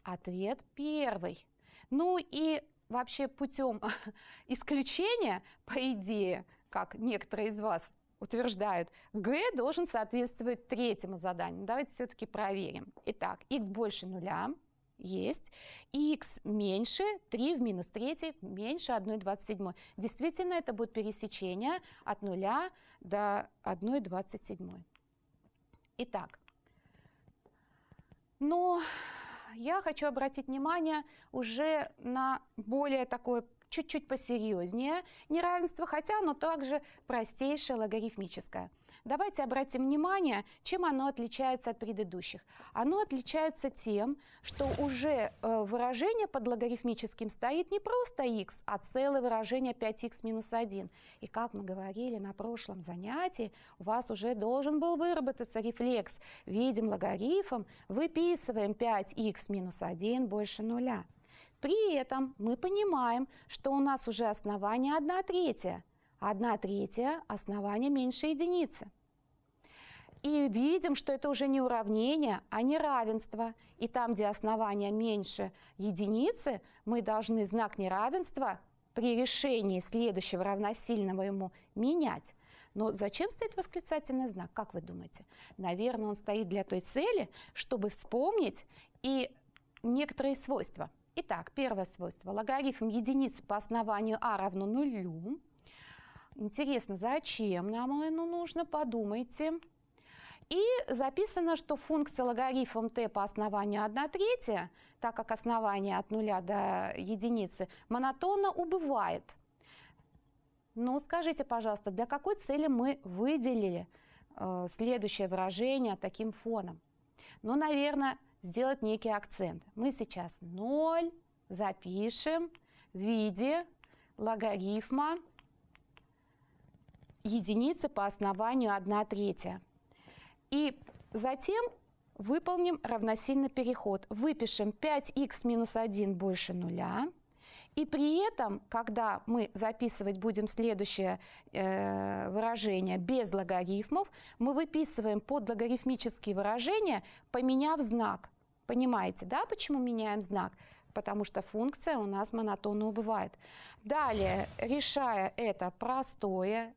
Ответ первый. Ну и вообще путем (laughs) исключения, по идее, как некоторые из вас утверждают, Г должен соответствовать третьему заданию. Давайте все-таки проверим. Итак, x больше нуля есть, x меньше 3 в минус 3 меньше 1,27. Действительно, это будет пересечение от нуля до 1,27. Итак, но я хочу обратить внимание уже на более такое чуть-чуть посерьезнее неравенство, хотя оно также простейшее логарифмическое. Давайте обратим внимание, чем оно отличается от предыдущих. Оно отличается тем, что уже э, выражение под логарифмическим стоит не просто x, а целое выражение 5x минус 1. И как мы говорили на прошлом занятии, у вас уже должен был выработаться рефлекс. Видим логарифм, выписываем 5x минус 1 больше нуля. При этом мы понимаем, что у нас уже основание 1 третья. 1 третья – основание меньше единицы. И видим, что это уже не уравнение, а неравенство. И там, где основание меньше единицы, мы должны знак неравенства при решении следующего равносильного ему менять. Но зачем стоит восклицательный знак, как вы думаете? Наверное, он стоит для той цели, чтобы вспомнить и некоторые свойства – Итак, первое свойство. Логарифм единицы по основанию а равно нулю. Интересно, зачем нам оно нужно? Подумайте. И записано, что функция логарифм t по основанию 1 третья, так как основание от нуля до единицы, монотонно убывает. Но скажите, пожалуйста, для какой цели мы выделили э, следующее выражение таким фоном? Ну, наверное, сделать некий акцент. Мы сейчас 0 запишем в виде логарифма единицы по основанию 1 третья. И затем выполним равносильный переход. Выпишем 5х минус 1 больше нуля. И при этом, когда мы записывать будем следующее э, выражение без логарифмов, мы выписываем под логарифмические выражения, поменяв знак. Понимаете, да, почему меняем знак? Потому что функция у нас монотонно убывает. Далее, решая это простое,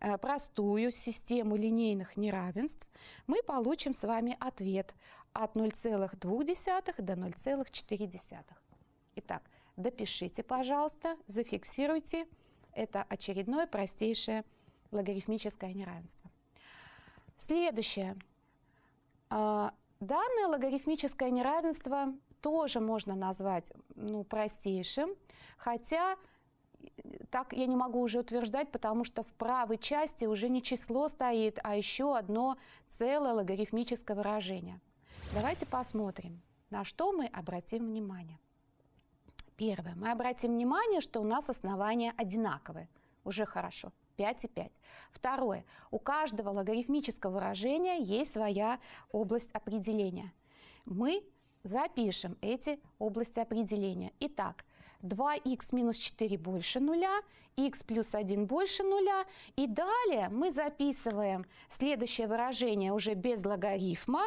э, простую систему линейных неравенств, мы получим с вами ответ от 0,2 до 0,4. Итак, допишите, пожалуйста, зафиксируйте. Это очередное простейшее логарифмическое неравенство. Следующее. Данное логарифмическое неравенство тоже можно назвать ну, простейшим, хотя э, так я не могу уже утверждать, потому что в правой части уже не число стоит, а еще одно целое логарифмическое выражение. Давайте посмотрим, на что мы обратим внимание. Первое. Мы обратим внимание, что у нас основания одинаковые. Уже хорошо. 5 и 5. Второе. У каждого логарифмического выражения есть своя область определения. Мы запишем эти области определения. Итак, 2х минус 4 больше нуля, х плюс 1 больше нуля. И далее мы записываем следующее выражение уже без логарифма,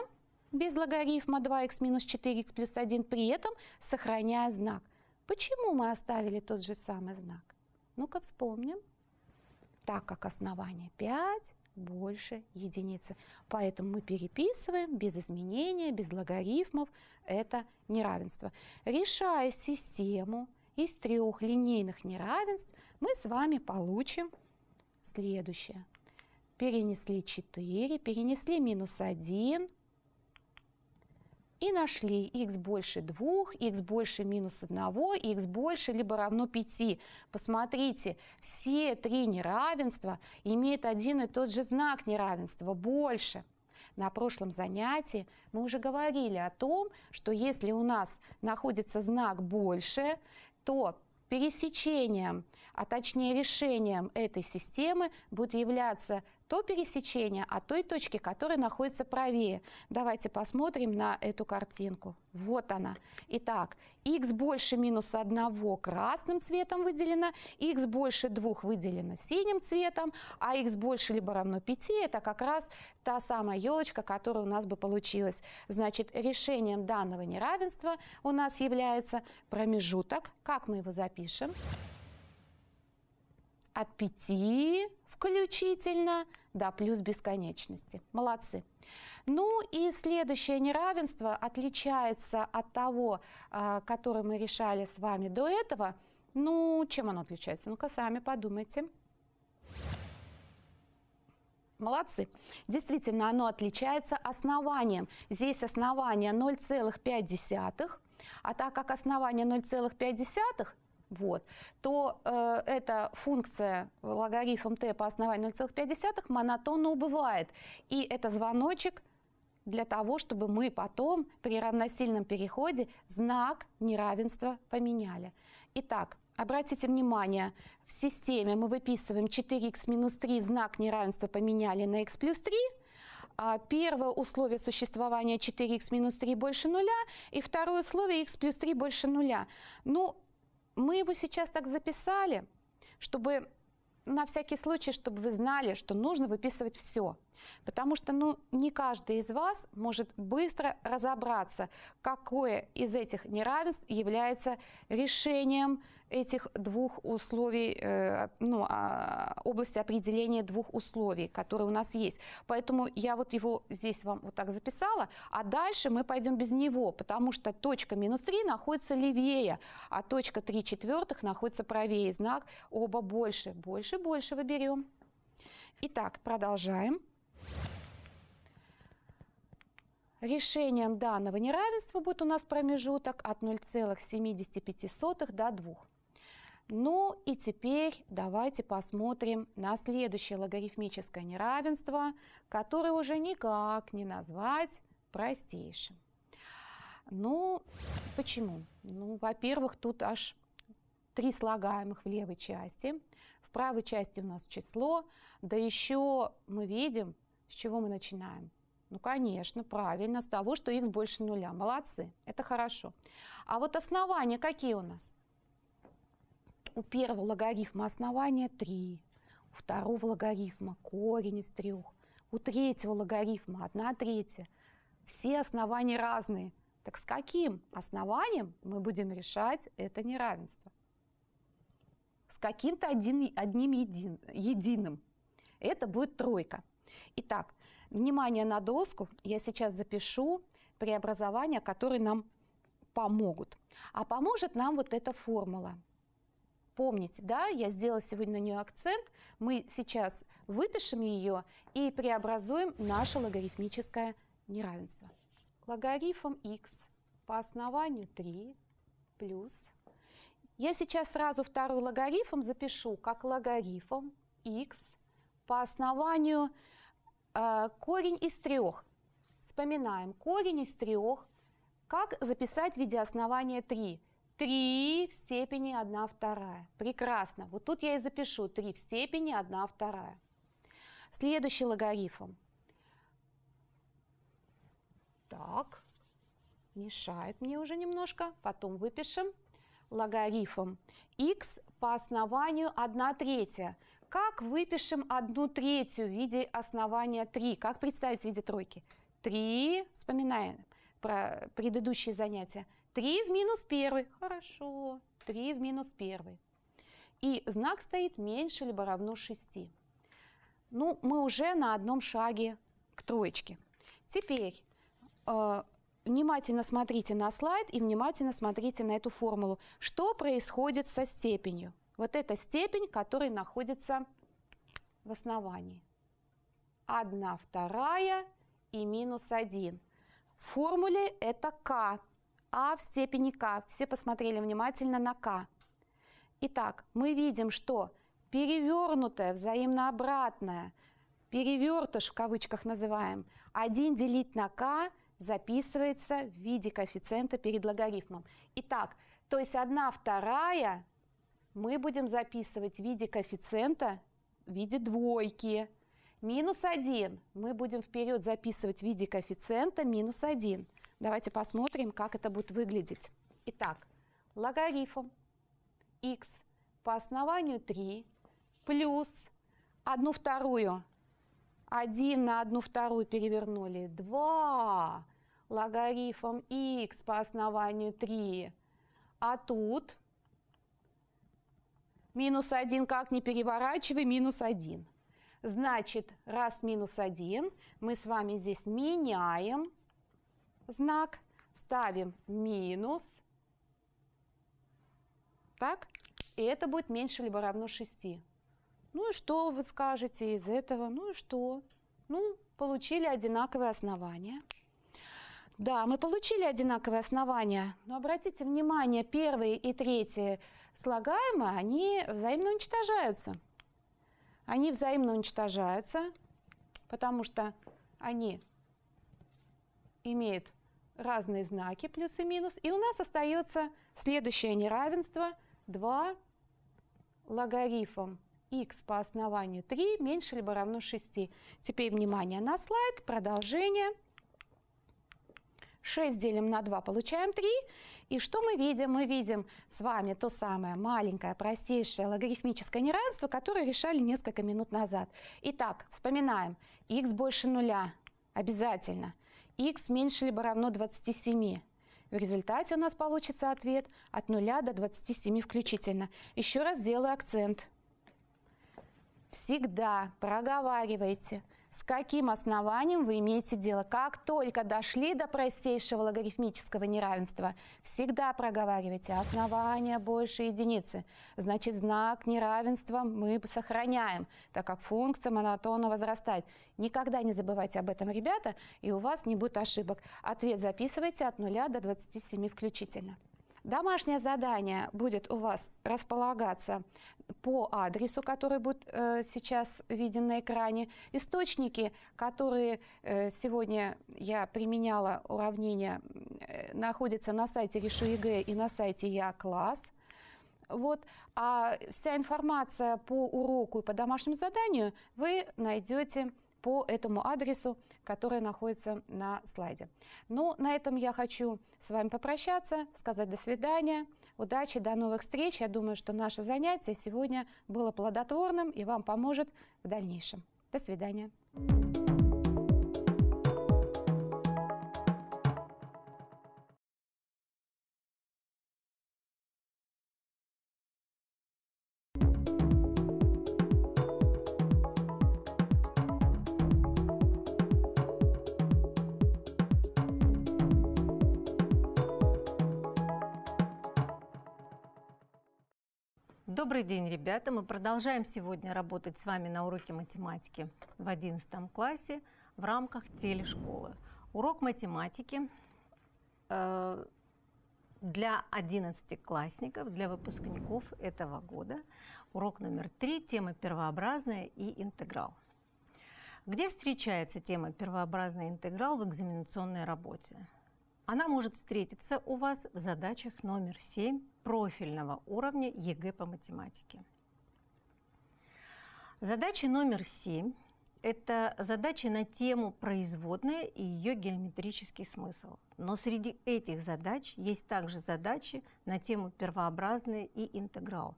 без логарифма 2х минус 4х плюс 1, при этом сохраняя знак. Почему мы оставили тот же самый знак? Ну-ка вспомним так как основание 5 больше единицы. Поэтому мы переписываем без изменения, без логарифмов это неравенство. Решая систему из трех линейных неравенств, мы с вами получим следующее. Перенесли 4, перенесли минус 1, и нашли x больше 2, x больше минус 1, x больше либо равно 5. Посмотрите, все три неравенства имеют один и тот же знак неравенства – больше. На прошлом занятии мы уже говорили о том, что если у нас находится знак больше, то пересечением, а точнее решением этой системы будет являться то пересечение от той точки, которая находится правее. Давайте посмотрим на эту картинку. Вот она. Итак, x больше минус 1 красным цветом выделено, x больше 2 выделено синим цветом, а x больше либо равно 5 это как раз та самая елочка, которая у нас бы получилась. Значит, решением данного неравенства у нас является промежуток. Как мы его запишем? От 5 включительно до плюс бесконечности. Молодцы. Ну и следующее неравенство отличается от того, а, которое мы решали с вами до этого. Ну, чем оно отличается? Ну-ка, сами подумайте. Молодцы. Действительно, оно отличается основанием. Здесь основание 0,5, а так как основание 0,5, вот, то э, эта функция логарифм t по основанию 0,5 монотонно убывает. И это звоночек для того, чтобы мы потом при равносильном переходе знак неравенства поменяли. Итак, обратите внимание, в системе мы выписываем 4х минус 3, знак неравенства поменяли на x плюс 3, а первое условие существования 4х минус 3 больше нуля, и второе условие x плюс 3 больше нуля. Ну, мы его сейчас так записали, чтобы на всякий случай, чтобы вы знали, что нужно выписывать все. Потому что ну, не каждый из вас может быстро разобраться, какое из этих неравенств является решением этих двух условий, э, ну, э, области определения двух условий, которые у нас есть. Поэтому я вот его здесь вам вот так записала, а дальше мы пойдем без него, потому что точка минус 3 находится левее, а точка 3 четвертых находится правее. Знак оба больше. Больше, больше выберем. Итак, продолжаем. Решением данного неравенства будет у нас промежуток от 0,75 до 2. Ну и теперь давайте посмотрим на следующее логарифмическое неравенство, которое уже никак не назвать простейшим. Ну, почему? Ну, во-первых, тут аж три слагаемых в левой части. В правой части у нас число, да еще мы видим, с чего мы начинаем. Ну, конечно, правильно, с того, что x больше нуля. Молодцы, это хорошо. А вот основания какие у нас? У первого логарифма основание 3, у второго логарифма корень из трех, у третьего логарифма 1 третья. Все основания разные. Так с каким основанием мы будем решать это неравенство? С каким-то одним един, единым. Это будет тройка. Итак, внимание на доску. Я сейчас запишу преобразования, которые нам помогут. А поможет нам вот эта формула – Помните, да, я сделала сегодня на нее акцент. Мы сейчас выпишем ее и преобразуем наше логарифмическое неравенство. Логарифм x по основанию 3 плюс. Я сейчас сразу второй логарифм запишу как логарифм x по основанию э, корень из трех. Вспоминаем, корень из трех. Как записать в виде основания 3? 3 в степени 1 вторая. Прекрасно. Вот тут я и запишу 3 в степени 1 вторая. Следующий логарифм. Так, мешает мне уже немножко. Потом выпишем логарифм x по основанию 1 третья. Как выпишем 1 третью в виде основания 3? Как представить в виде тройки? 3, вспоминаем про предыдущие занятия, 3 в минус 1. Хорошо. 3 в минус 1. И знак стоит меньше либо равно 6. Ну, мы уже на одном шаге к троечке. Теперь э, внимательно смотрите на слайд и внимательно смотрите на эту формулу. Что происходит со степенью? Вот эта степень, которая находится в основании. 1 вторая и минус 1. В формуле это k а в степени k. Все посмотрели внимательно на k. Итак, мы видим, что перевернутое, взаимно обратное, перевертыш в кавычках называем, 1 делить на k записывается в виде коэффициента перед логарифмом. Итак, то есть 1 вторая мы будем записывать в виде коэффициента в виде двойки. Минус 1 мы будем вперед записывать в виде коэффициента минус 1. Давайте посмотрим, как это будет выглядеть. Итак, логарифм x по основанию 3 плюс 1 вторую. 1 на 1 вторую перевернули. 2 логарифм x по основанию 3. А тут минус 1 как не переворачивай, минус 1. Значит, раз минус 1, мы с вами здесь меняем знак, ставим минус. Так, и это будет меньше либо равно 6. Ну и что вы скажете из этого? Ну и что? Ну, получили одинаковые основания. Да, мы получили одинаковые основания, но обратите внимание, первые и третьи слагаемые, они взаимно уничтожаются. Они взаимно уничтожаются, потому что они имеют разные знаки, плюс и минус. И у нас остается следующее неравенство 2 логарифм x по основанию 3 меньше либо равно 6. Теперь внимание на слайд, продолжение. 6 делим на 2, получаем 3. И что мы видим? Мы видим с вами то самое маленькое, простейшее логарифмическое неравенство, которое решали несколько минут назад. Итак, вспоминаем. x больше нуля. Обязательно. X меньше либо равно 27. В результате у нас получится ответ от 0 до 27 включительно. Еще раз делаю акцент. Всегда проговаривайте – с каким основанием вы имеете дело. Как только дошли до простейшего логарифмического неравенства, всегда проговаривайте основание больше единицы. Значит, знак неравенства мы сохраняем, так как функция монотонно возрастает. Никогда не забывайте об этом, ребята, и у вас не будет ошибок. Ответ записывайте от 0 до 27 включительно. Домашнее задание будет у вас располагаться по адресу, который будет э, сейчас виден на экране. Источники, которые э, сегодня я применяла уравнения, э, находятся на сайте Решу ЕГЭ и на сайте Я класс. Вот. А вся информация по уроку и по домашнему заданию вы найдете по этому адресу, который находится на слайде. Ну, на этом я хочу с вами попрощаться, сказать до свидания, удачи, до новых встреч. Я думаю, что наше занятие сегодня было плодотворным и вам поможет в дальнейшем. До свидания. Добрый день, ребята! Мы продолжаем сегодня работать с вами на уроке математики в 11 классе в рамках телешколы. Урок математики э, для 11-классников, для выпускников этого года. Урок номер 3, тема первообразная и интеграл. Где встречается тема первообразная интеграл в экзаменационной работе? Она может встретиться у вас в задачах номер 7 профильного уровня ЕГЭ по математике. Задача номер 7 – это задача на тему производная и ее геометрический смысл. Но среди этих задач есть также задачи на тему первообразная и интеграл.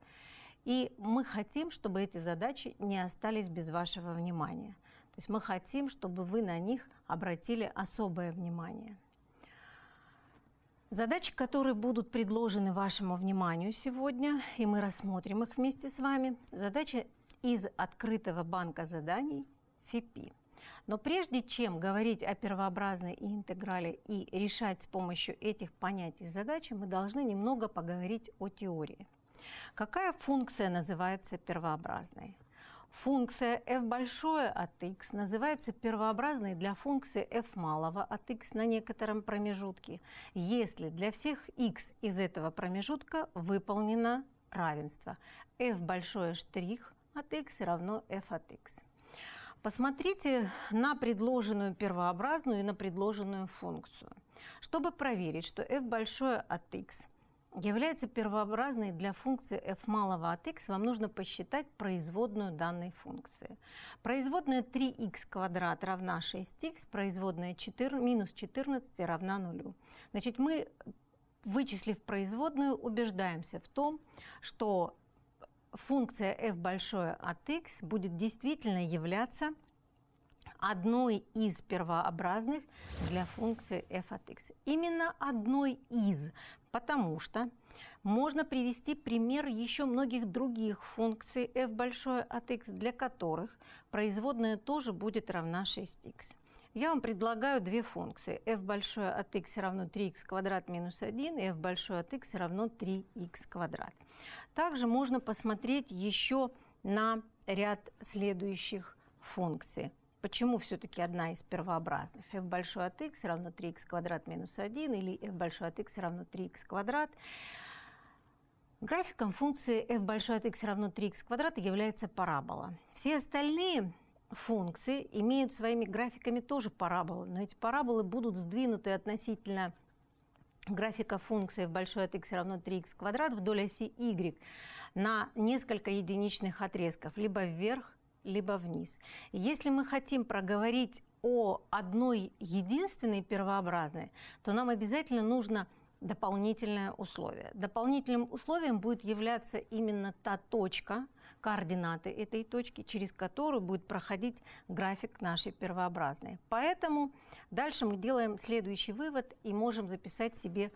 И мы хотим, чтобы эти задачи не остались без вашего внимания. То есть мы хотим, чтобы вы на них обратили особое внимание – Задачи, которые будут предложены вашему вниманию сегодня, и мы рассмотрим их вместе с вами, задачи из открытого банка заданий ФИПИ. Но прежде чем говорить о первообразной и интеграле и решать с помощью этих понятий задачи, мы должны немного поговорить о теории. Какая функция называется первообразной? Функция f большое от x называется первообразной для функции f малого от x на некотором промежутке, если для всех x из этого промежутка выполнено равенство f большое штрих от x равно f от x. Посмотрите на предложенную первообразную и на предложенную функцию. Чтобы проверить, что f большое от x является первообразной для функции f малого от x, вам нужно посчитать производную данной функции. Производная 3x квадрат равна 6x, производная 4, минус 14 равна нулю. Значит, мы, вычислив производную, убеждаемся в том, что функция f большое от x будет действительно являться одной из первообразных для функции f от x. Именно одной из, потому что можно привести пример еще многих других функций f большое от x, для которых производная тоже будет равна 6x. Я вам предлагаю две функции. f большое от x равно 3x квадрат минус 1 и f большое от x равно 3x квадрат. Также можно посмотреть еще на ряд следующих функций. Почему все-таки одна из первообразных? f большой от x равно 3x квадрат минус 1 или f большой от x равно 3x квадрат. Графиком функции f большой от x равно 3x квадрат является парабола. Все остальные функции имеют своими графиками тоже параболы, но эти параболы будут сдвинуты относительно графика функции f большой от x равно 3x квадрат вдоль оси y на несколько единичных отрезков, либо вверх, либо вниз. Если мы хотим проговорить о одной единственной первообразной, то нам обязательно нужно дополнительное условие. Дополнительным условием будет являться именно та точка, координаты этой точки, через которую будет проходить график нашей первообразной. Поэтому дальше мы делаем следующий вывод и можем записать себе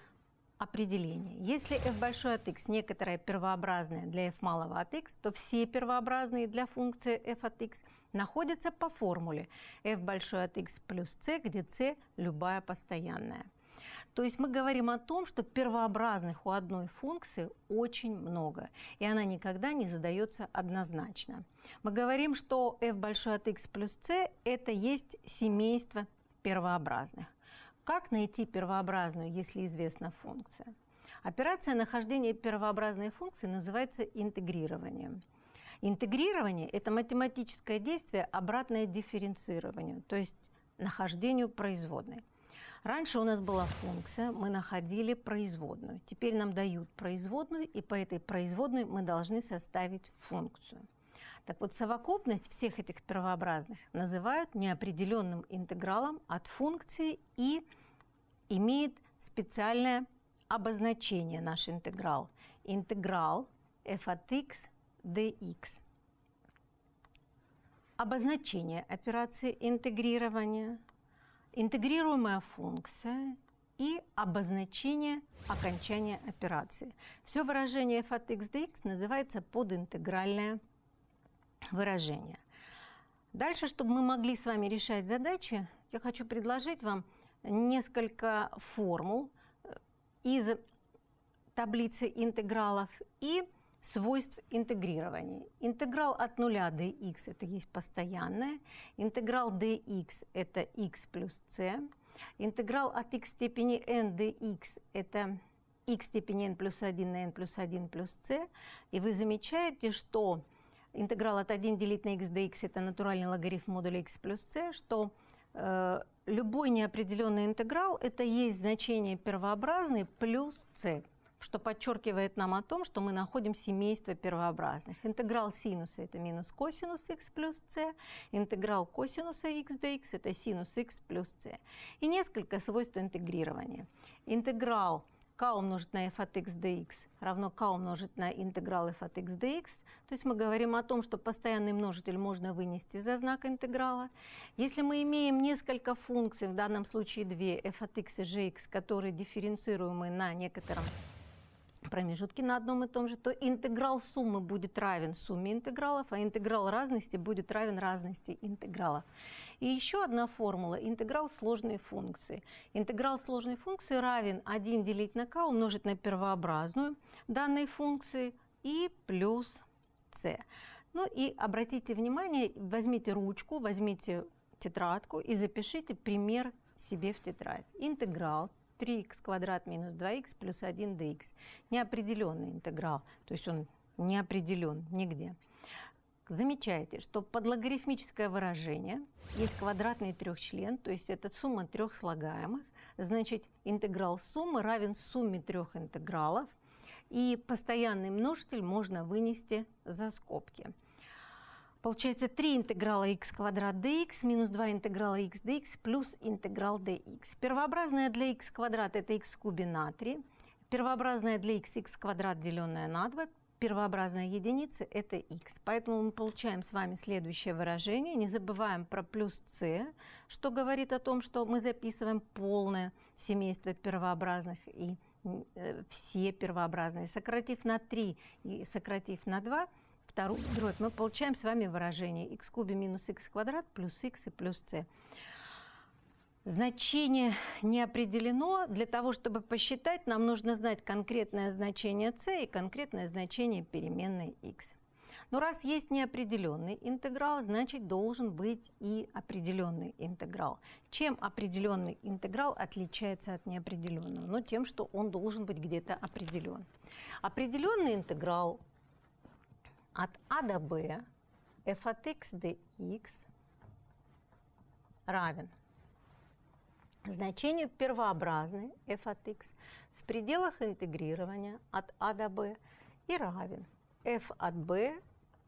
определение. Если f большой от x некоторое первообразное для f малого от x, то все первообразные для функции f от x находятся по формуле f большой от x плюс c, где c – любая постоянная. То есть мы говорим о том, что первообразных у одной функции очень много, и она никогда не задается однозначно. Мы говорим, что f большой от x плюс c – это есть семейство первообразных. Как найти первообразную, если известна функция? Операция нахождения первообразной функции называется интегрированием. Интегрирование – это математическое действие, обратное дифференцированию, то есть нахождению производной. Раньше у нас была функция, мы находили производную. Теперь нам дают производную, и по этой производной мы должны составить функцию. Так вот, совокупность всех этих первообразных называют неопределенным интегралом от функции и имеет специальное обозначение наш интеграл. Интеграл f от x dx. Обозначение операции интегрирования, интегрируемая функция и обозначение окончания операции. Все выражение f от x dx называется подинтегральное выражение. Дальше, чтобы мы могли с вами решать задачи, я хочу предложить вам несколько формул э, из таблицы интегралов и свойств интегрирования. Интеграл от 0 до x – это есть постоянное. Интеграл dx – это x плюс c. Интеграл от x степени n dx – это x степени n плюс 1 на n плюс 1 плюс c. И вы замечаете, что интеграл от 1 делить на x dx – это натуральный логарифм модуля x плюс c, что э, любой неопределенный интеграл – это есть значение первообразный плюс c, что подчеркивает нам о том, что мы находим семейство первообразных. Интеграл синуса – это минус косинус x плюс c, интеграл косинуса x dx – это синус x плюс c. И несколько свойств интегрирования. Интеграл k умножить на f от x dx равно k умножить на интеграл f от x dx. То есть мы говорим о том, что постоянный множитель можно вынести за знак интеграла. Если мы имеем несколько функций, в данном случае две, f от x и gx, которые дифференцируемы на некотором промежутки на одном и том же, то интеграл суммы будет равен сумме интегралов, а интеграл разности будет равен разности интегралов. И еще одна формула – интеграл сложной функции. Интеграл сложной функции равен 1 делить на k умножить на первообразную данной функции и плюс c. Ну и обратите внимание, возьмите ручку, возьмите тетрадку и запишите пример себе в тетрадь. Интеграл 3х квадрат минус 2х плюс 1 dx. Неопределенный интеграл, то есть он не определен нигде. Замечайте, что под логарифмическое выражение есть квадратный трехчлен, то есть это сумма трех слагаемых. Значит, интеграл суммы равен сумме трех интегралов и постоянный множитель можно вынести за скобки. Получается 3 интеграла x квадрат dx минус 2 интеграла x dx плюс интеграл dx. Первообразная для x квадрат это x в кубе на 3. Первообразная для x x квадрат деленное на 2 первообразная единица – это x. Поэтому мы получаем с вами следующее выражение. Не забываем про плюс c, что говорит о том, что мы записываем полное семейство первообразных и э, все первообразные. Сократив на 3 и сократив на 2, вторую дробь, мы получаем с вами выражение x кубе минус x квадрат плюс x и плюс c. Значение не определено. Для того, чтобы посчитать, нам нужно знать конкретное значение c и конкретное значение переменной x. Но раз есть неопределенный интеграл, значит должен быть и определенный интеграл. Чем определенный интеграл отличается от неопределенного? Ну, тем, что он должен быть где-то определен. Определенный интеграл от а до b f от x dx равен – значению первообразный f от x в пределах интегрирования от a до b и равен f от b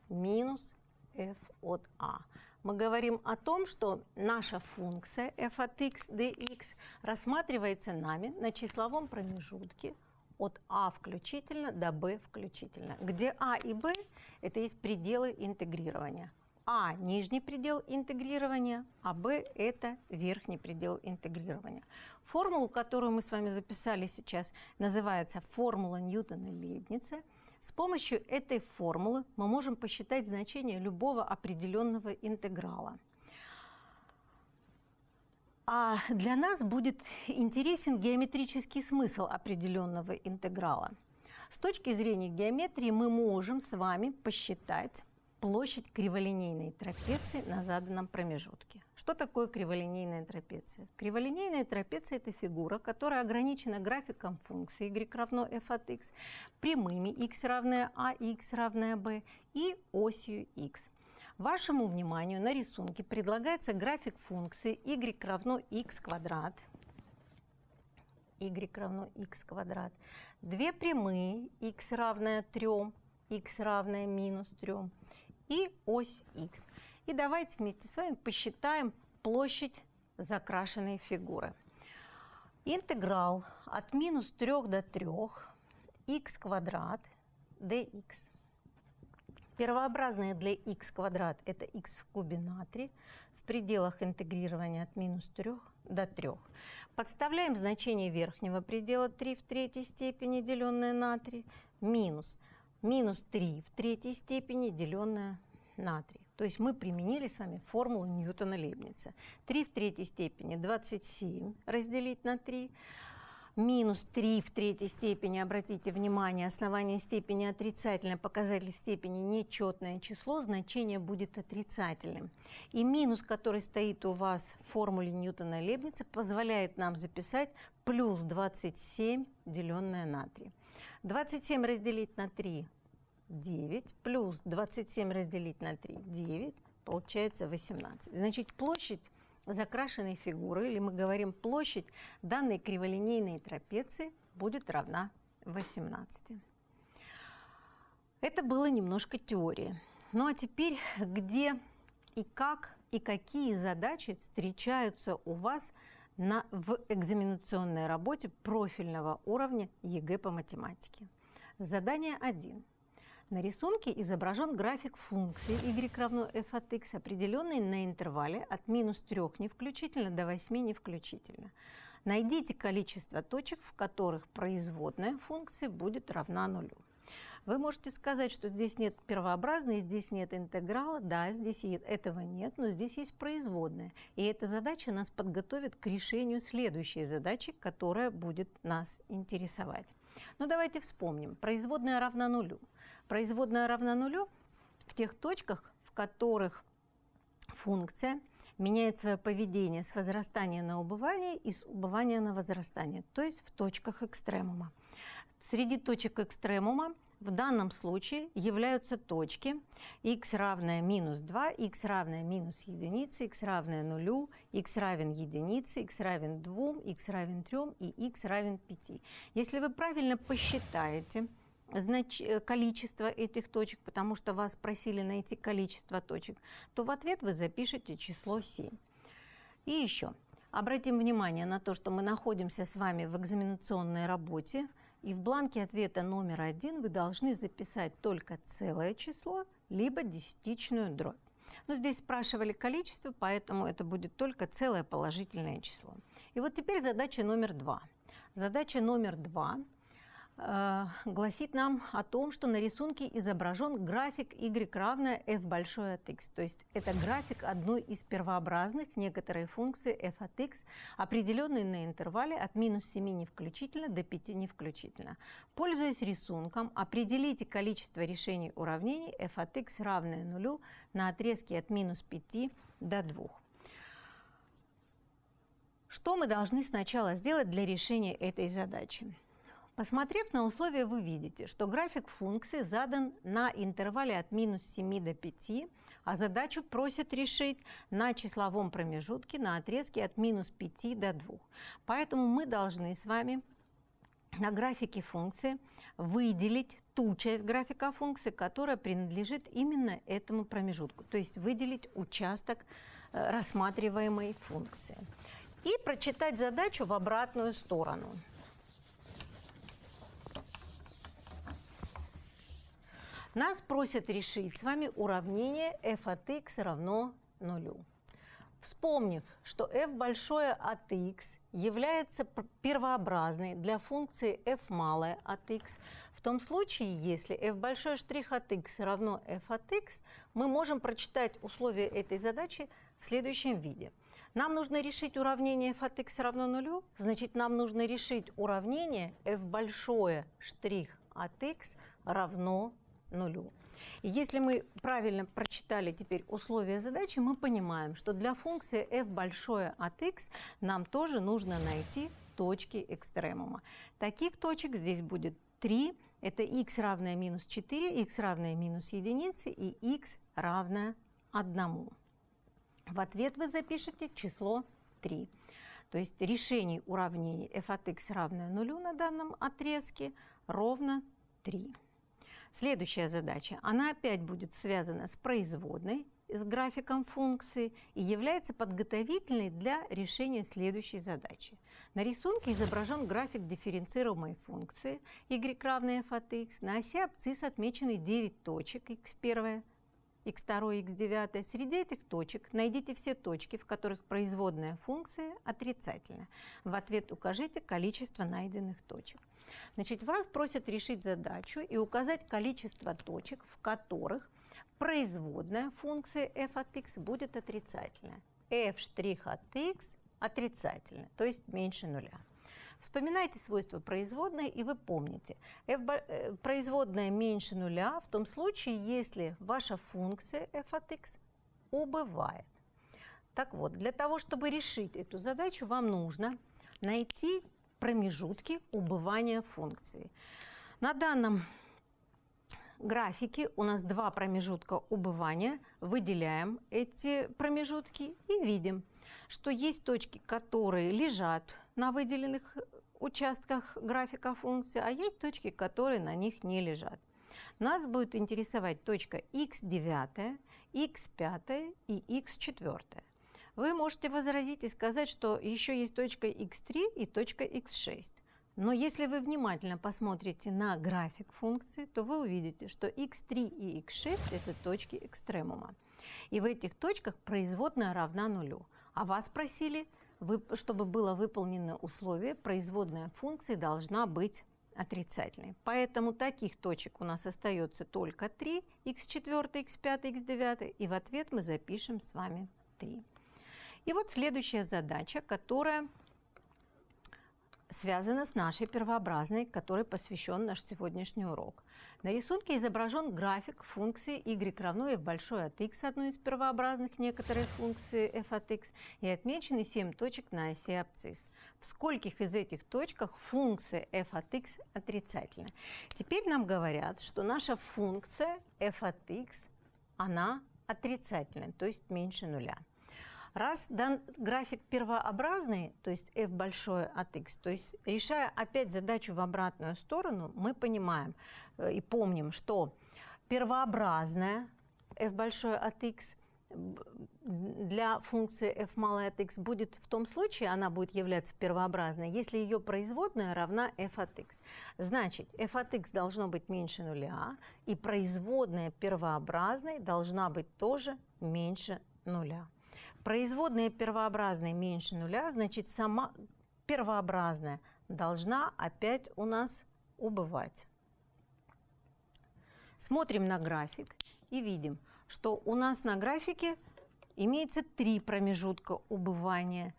минус f от a. Мы говорим о том, что наша функция f от x dx рассматривается нами на числовом промежутке от а включительно до b включительно, где а и b – это есть пределы интегрирования. А – нижний предел интегрирования, а Б – это верхний предел интегрирования. Формулу, которую мы с вами записали сейчас, называется формула Ньютона-Лейбница. С помощью этой формулы мы можем посчитать значение любого определенного интеграла. А для нас будет интересен геометрический смысл определенного интеграла. С точки зрения геометрии мы можем с вами посчитать площадь криволинейной трапеции на заданном промежутке. Что такое криволинейная трапеция? Криволинейная трапеция – это фигура, которая ограничена графиком функции y равно f от x, прямыми x равное a и x равное b и осью x. Вашему вниманию на рисунке предлагается график функции y равно x квадрат, y равно x квадрат, две прямые x равное 3, x равное минус 3 и ось x. И давайте вместе с вами посчитаем площадь закрашенной фигуры. Интеграл от минус 3 до 3 x квадрат dx. Первообразное для x квадрат – это x в кубе на 3 в пределах интегрирования от минус 3 до 3. Подставляем значение верхнего предела 3 в третьей степени, деленное на 3, минус – минус 3 в третьей степени, деленное на 3. То есть мы применили с вами формулу Ньютона-Лейбница. 3 в третьей степени 27 разделить на 3. Минус 3 в третьей степени, обратите внимание, основание степени отрицательное, показатель степени нечетное число, значение будет отрицательным. И минус, который стоит у вас в формуле Ньютона-Лейбница, позволяет нам записать плюс 27, деленное на 3. 27 разделить на 3 9 плюс 27 разделить на 3 9 получается 18. Значит, площадь закрашенной фигуры, или мы говорим площадь данной криволинейной трапеции будет равна 18. Это было немножко теории. Ну а теперь где и как и какие задачи встречаются у вас на, в экзаменационной работе профильного уровня ЕГЭ по математике. Задание 1. На рисунке изображен график функции y равно f от x, определенный на интервале от минус 3 не включительно до 8 не включительно. Найдите количество точек, в которых производная функции будет равна нулю. Вы можете сказать, что здесь нет первообразной, здесь нет интеграла. Да, здесь этого нет, но здесь есть производная. И эта задача нас подготовит к решению следующей задачи, которая будет нас интересовать. Но давайте вспомним. Производная равна нулю. Производная равна нулю в тех точках, в которых функция меняет свое поведение с возрастания на убывание и с убывания на возрастание, то есть в точках экстремума. Среди точек экстремума в данном случае являются точки x равное минус 2, x равное минус единице, x равное нулю, x равен единице, x равен 2, x равен 3 и x равен 5. Если вы правильно посчитаете знач... Э, количество этих точек, потому что вас просили найти количество точек, то в ответ вы запишете число 7. И еще. Обратим внимание на то, что мы находимся с вами в экзаменационной работе, и в бланке ответа номер один вы должны записать только целое число, либо десятичную дробь. Но здесь спрашивали количество, поэтому это будет только целое положительное число. И вот теперь задача номер два. Задача номер два э, гласит нам о том, что на рисунке изображен график y равное f большой от x. То есть это график одной из первообразных некоторой функции f от x, определенной на интервале от минус 7 не включительно до 5 не включительно. Пользуясь рисунком, определите количество решений уравнений f от x равное нулю на отрезке от минус 5 до 2. Что мы должны сначала сделать для решения этой задачи? Посмотрев на условия, вы видите, что график функции задан на интервале от минус 7 до 5, а задачу просят решить на числовом промежутке на отрезке от минус 5 до 2. Поэтому мы должны с вами на графике функции выделить ту часть графика функции, которая принадлежит именно этому промежутку, то есть выделить участок э, рассматриваемой функции. И прочитать задачу в обратную сторону. Нас просят решить с вами уравнение f от x равно нулю. Вспомнив, что f большое от x является первообразной для функции f малое от x, в том случае, если f большой штрих от x равно f от x, мы можем прочитать условия этой задачи в следующем виде. Нам нужно решить уравнение f от x равно нулю, значит, нам нужно решить уравнение f большое штрих от x равно нулю. И если мы правильно прочитали теперь условия задачи, мы понимаем, что для функции f большое от x нам тоже нужно найти точки экстремума. Таких точек здесь будет 3. Это x равное минус 4, x равное минус единице и x равное 1. В ответ вы запишете число 3. То есть решений уравнений f от x равное нулю на данном отрезке ровно 3. Следующая задача, она опять будет связана с производной, с графиком функции и является подготовительной для решения следующей задачи. На рисунке изображен график дифференцируемой функции y равное f от x. На оси абсцисс отмечены 9 точек x1, x2, x9. Среди этих точек найдите все точки, в которых производная функция отрицательна. В ответ укажите количество найденных точек. Значит, вас просят решить задачу и указать количество точек, в которых производная функция f от x будет отрицательная. f' от x отрицательная, то есть меньше нуля. Вспоминайте свойства производной, и вы помните, f, э, производная меньше нуля в том случае, если ваша функция f от x убывает. Так вот, для того, чтобы решить эту задачу, вам нужно найти промежутки убывания функции. На данном графике у нас два промежутка убывания. Выделяем эти промежутки и видим, что есть точки, которые лежат на выделенных участках графика функции, а есть точки, которые на них не лежат. Нас будет интересовать точка x9, x5 и x4. Вы можете возразить и сказать, что еще есть точка x3 и точка x6. Но если вы внимательно посмотрите на график функции, то вы увидите, что x3 и x6 – это точки экстремума. И в этих точках производная равна нулю. А вас просили чтобы было выполнено условие, производная функции должна быть отрицательной. Поэтому таких точек у нас остается только 3, x4, x5, x9, и в ответ мы запишем с вами 3. И вот следующая задача, которая связана с нашей первообразной, которой посвящен наш сегодняшний урок. На рисунке изображен график функции y равно f большой от x, одной из первообразных некоторой функции f от x, и отмечены 7 точек на оси абсцисс. В скольких из этих точках функция f от x отрицательна? Теперь нам говорят, что наша функция f от x, она отрицательная, то есть меньше нуля. Раз дан график первообразный, то есть f большое от x, то есть решая опять задачу в обратную сторону, мы понимаем э, и помним, что первообразная f большое от x для функции f малое от x будет в том случае, она будет являться первообразной, если ее производная равна f от x. Значит, f от x должно быть меньше нуля, и производная первообразной должна быть тоже меньше нуля. Производная первообразная меньше нуля, значит, сама первообразная должна опять у нас убывать. Смотрим на график и видим, что у нас на графике имеется три промежутка убывания.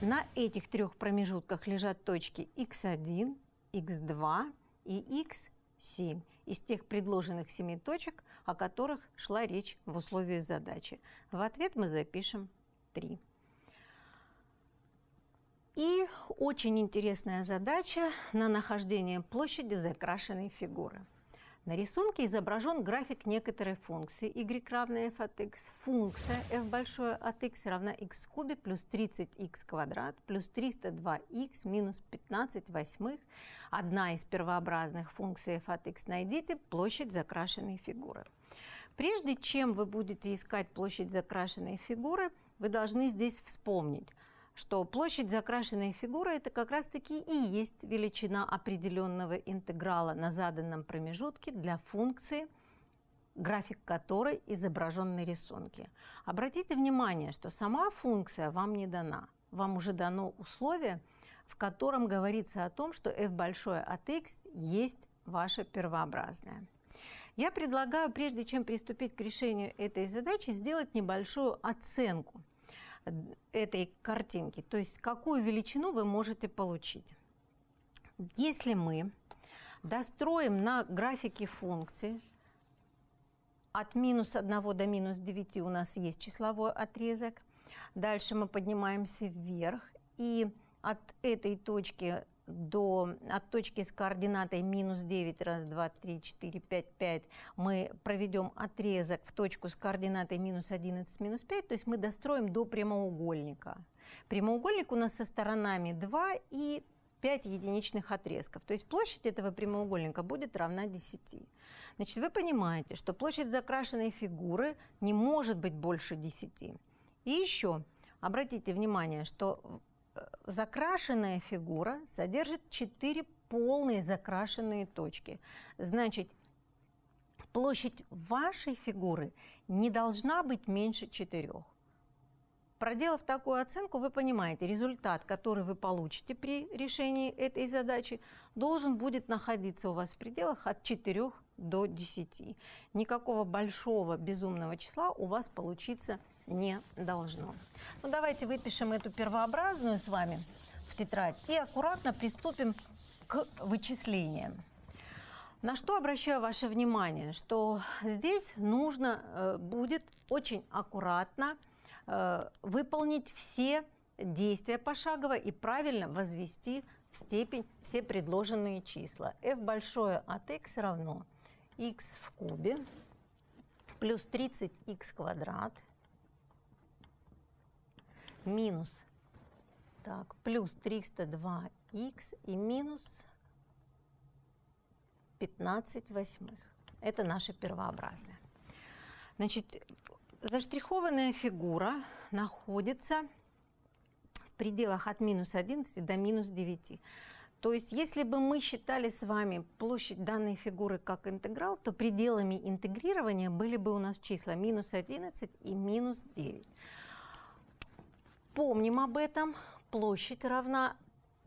На этих трех промежутках лежат точки x1, x2 и x7 из тех предложенных семи точек, о которых шла речь в условиях задачи. В ответ мы запишем 3. И очень интересная задача на нахождение площади закрашенной фигуры. На рисунке изображен график некоторой функции y равно f от x. Функция f большое от x равна x кубе плюс 30x квадрат плюс 302x минус 15 восьмых. Одна из первообразных функций f от x. Найдите площадь закрашенной фигуры. Прежде чем вы будете искать площадь закрашенной фигуры, вы должны здесь вспомнить – что площадь закрашенной фигуры – это как раз-таки и есть величина определенного интеграла на заданном промежутке для функции, график которой изображен на рисунке. Обратите внимание, что сама функция вам не дана. Вам уже дано условие, в котором говорится о том, что f большое от x есть ваше первообразное. Я предлагаю, прежде чем приступить к решению этой задачи, сделать небольшую оценку – этой картинки, то есть какую величину вы можете получить. Если мы достроим на графике функции от минус 1 до минус 9 у нас есть числовой отрезок. Дальше мы поднимаемся вверх. И от этой точки до, от точки с координатой минус 9, раз, два, три, четыре, пять, пять, мы проведем отрезок в точку с координатой минус 11, минус 5, то есть мы достроим до прямоугольника. Прямоугольник у нас со сторонами 2 и 5 единичных отрезков. То есть площадь этого прямоугольника будет равна 10. Значит, вы понимаете, что площадь закрашенной фигуры не может быть больше 10. И еще обратите внимание, что закрашенная фигура содержит 4 полные закрашенные точки. Значит, площадь вашей фигуры не должна быть меньше 4. Проделав такую оценку, вы понимаете, результат, который вы получите при решении этой задачи, должен будет находиться у вас в пределах от 4 до 10. Никакого большого безумного числа у вас получиться не должно. Ну, давайте выпишем эту первообразную с вами в тетрадь и аккуратно приступим к вычислениям. На что обращаю ваше внимание, что здесь нужно э, будет очень аккуратно э, выполнить все действия пошагово и правильно возвести в степень все предложенные числа. f большое от x равно x в кубе плюс 30x квадрат минус так, плюс 302х и минус 15 восьмых. Это наша первообразная. Значит, заштрихованная фигура находится в пределах от минус 11 до минус 9. То есть, если бы мы считали с вами площадь данной фигуры как интеграл, то пределами интегрирования были бы у нас числа минус 11 и минус 9. Помним об этом. Площадь равна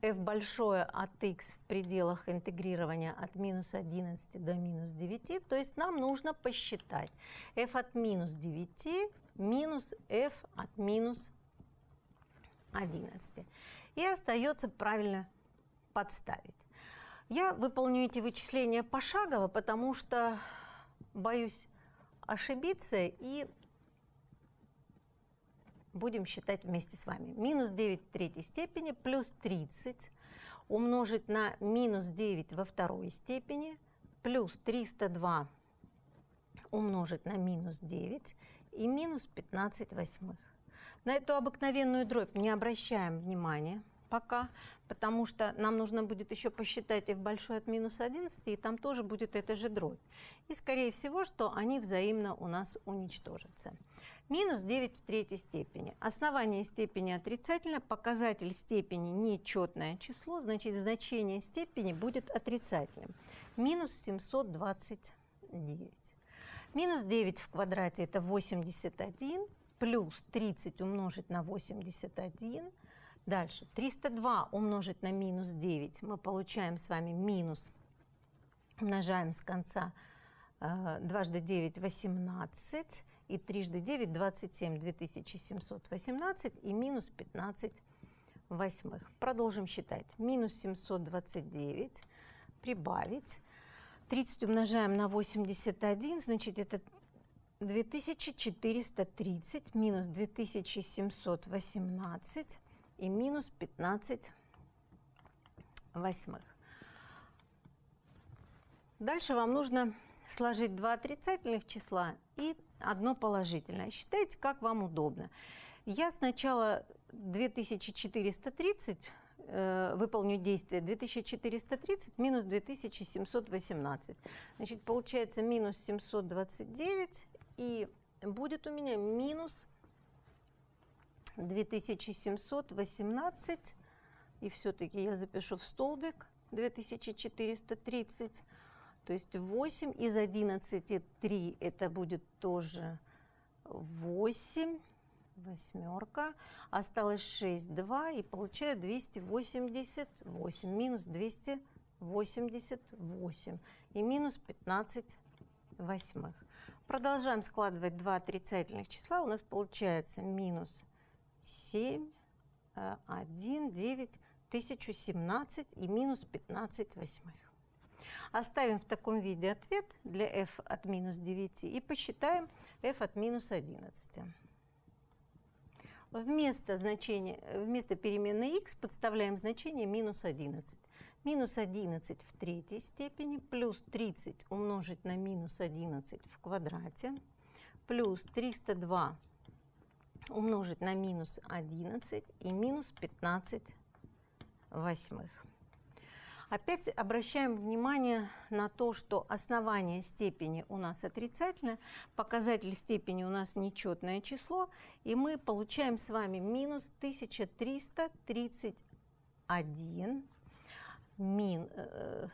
f большое от x в пределах интегрирования от минус 11 до минус 9. То есть нам нужно посчитать f от минус 9 минус f от минус 11. И остается правильно подставить. Я выполню эти вычисления пошагово, потому что боюсь ошибиться и будем считать вместе с вами. Минус 9 в третьей степени плюс 30 умножить на минус 9 во второй степени плюс 302 умножить на минус 9 и минус 15 восьмых. На эту обыкновенную дробь не обращаем внимания пока, потому что нам нужно будет еще посчитать f большой от минус 11, и там тоже будет эта же дробь. И скорее всего, что они взаимно у нас уничтожатся. Минус 9 в третьей степени. Основание степени отрицательное, показатель степени нечетное число, значит значение степени будет отрицательным. Минус 729. Минус 9 в квадрате это 81, плюс 30 умножить на 81. Дальше 302 умножить на минус 9. Мы получаем с вами минус, умножаем с конца э, дважды 9 – 18 и трижды 9 – 27, 2718 и минус 15 восьмых. Продолжим считать. Минус 729 прибавить. 30 умножаем на 81, значит это 2430 минус 2718 и минус 15 восьмых. Дальше вам нужно сложить два отрицательных числа и одно положительное. Считайте, как вам удобно. Я сначала 2430 э, выполню действие 2430 минус 2718. Значит, получается минус 729 и будет у меня минус 2718. И все-таки я запишу в столбик 2430. То есть 8 из 11 3 это будет тоже 8, восьмерка. Осталось 6, 2 и получаю 288 минус 288 и минус 15 восьмых. Продолжаем складывать два отрицательных числа. У нас получается минус 7, 1, 9, 1017 и минус 15 восьмых. Оставим в таком виде ответ для f от минус 9 и посчитаем f от минус 11. Вместо, значения, вместо переменной x подставляем значение минус 11. Минус 11 в третьей степени плюс 30 умножить на минус 11 в квадрате плюс 302 умножить на минус 11 и минус 15 восьмых. Опять обращаем внимание на то, что основание степени у нас отрицательное, показатель степени у нас нечетное число, и мы получаем с вами минус 1331. Мин, э,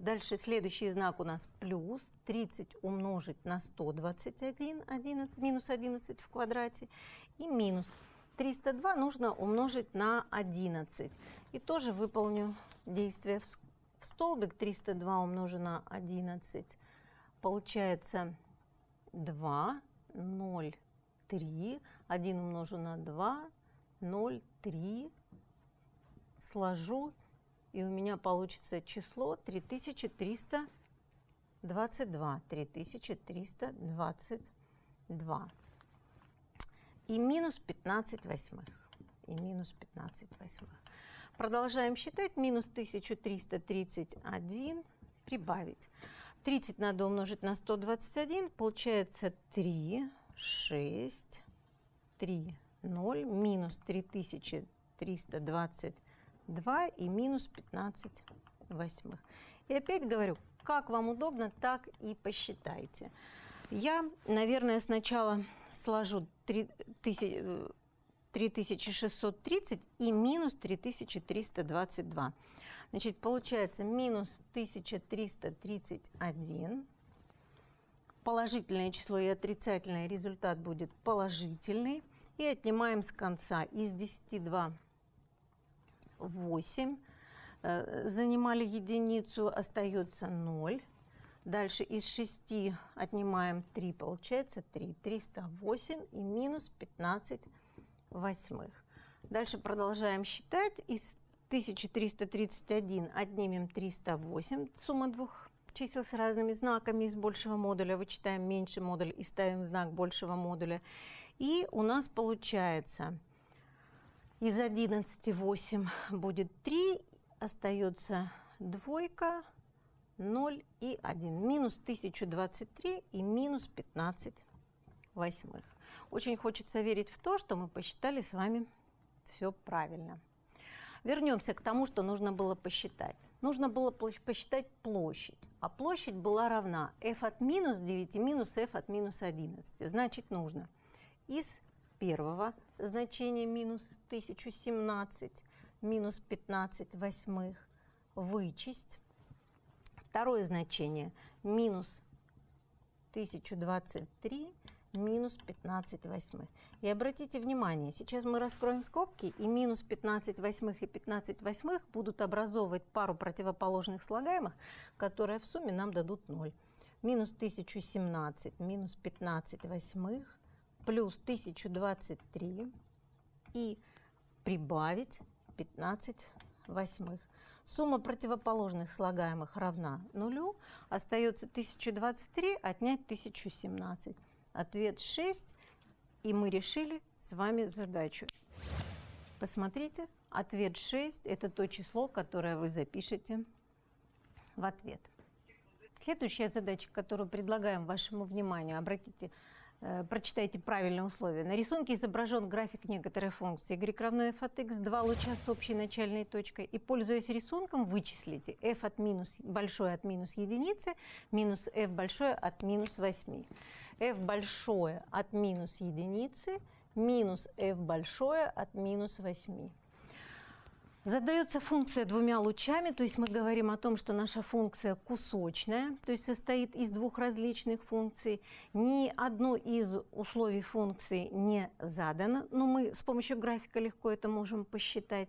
дальше следующий знак у нас плюс 30 умножить на 121, 1, минус 11 в квадрате, и минус 302 нужно умножить на 11. И тоже выполню действие в столбик. 302 умножено на 11. Получается 2, 0, 3. 1 умножу на 2, 0, 3. Сложу, и у меня получится число 3322. 3322 и минус 15 восьмых. И минус 15 восьмых. Продолжаем считать. Минус 1331 прибавить. 30 надо умножить на 121. Получается 3, 6, 3, 0. Минус 3322 и минус 15 восьмых. И опять говорю, как вам удобно, так и посчитайте. Я, наверное, сначала сложу 3630 и минус 3322. Значит, получается минус 1331. Положительное число и отрицательный результат будет положительный. И отнимаем с конца. Из 10 2 8. Занимали единицу, остается 0. Дальше из 6 отнимаем 3, получается 3. 308 и минус 15 восьмых. Дальше продолжаем считать. Из 1331 отнимем 308, сумма двух чисел с разными знаками из большего модуля. Вычитаем меньший модуль и ставим знак большего модуля. И у нас получается из 11 8 будет 3, остается двойка, 0 и 1. Минус 1023 и минус 15 восьмых. Очень хочется верить в то, что мы посчитали с вами все правильно. Вернемся к тому, что нужно было посчитать. Нужно было посчитать площадь, а площадь была равна f от минус 9 минус f от минус 11. Значит, нужно из первого значения минус 1017 минус 15 восьмых вычесть. Второе значение минус 1023 минус 15 восьмых. И обратите внимание, сейчас мы раскроем скобки, и минус 15 восьмых и 15 восьмых будут образовывать пару противоположных слагаемых, которые в сумме нам дадут 0. Минус 1017 минус 15 восьмых плюс 1023 и прибавить 15 восьмых. Сумма противоположных слагаемых равна нулю. Остается 1023 отнять 1017. Ответ 6. И мы решили с вами задачу. Посмотрите, ответ 6 – это то число, которое вы запишете в ответ. Следующая задача, которую предлагаем вашему вниманию, обратите Э, прочитайте правильные условия. На рисунке изображен график некоторой функции y равно f от x, два луча с общей начальной точкой. И, пользуясь рисунком, вычислите f от минус большое от минус единицы минус f большое от минус 8. f большое от минус единицы минус f большое от минус 8. Задается функция двумя лучами, то есть мы говорим о том, что наша функция кусочная, то есть состоит из двух различных функций. Ни одно из условий функции не задано, но мы с помощью графика легко это можем посчитать.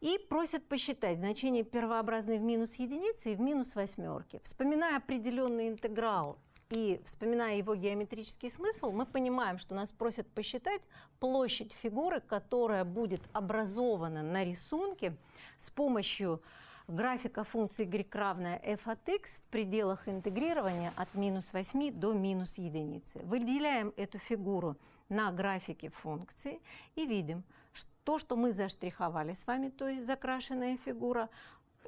И просят посчитать значение первообразной в минус единицы и в минус восьмерки. Вспоминая определенный интеграл и вспоминая его геометрический смысл, мы понимаем, что нас просят посчитать площадь фигуры, которая будет образована на рисунке с помощью графика функции y равная f от x в пределах интегрирования от минус 8 до минус единицы. Выделяем эту фигуру на графике функции и видим, что то, что мы заштриховали с вами, то есть закрашенная фигура,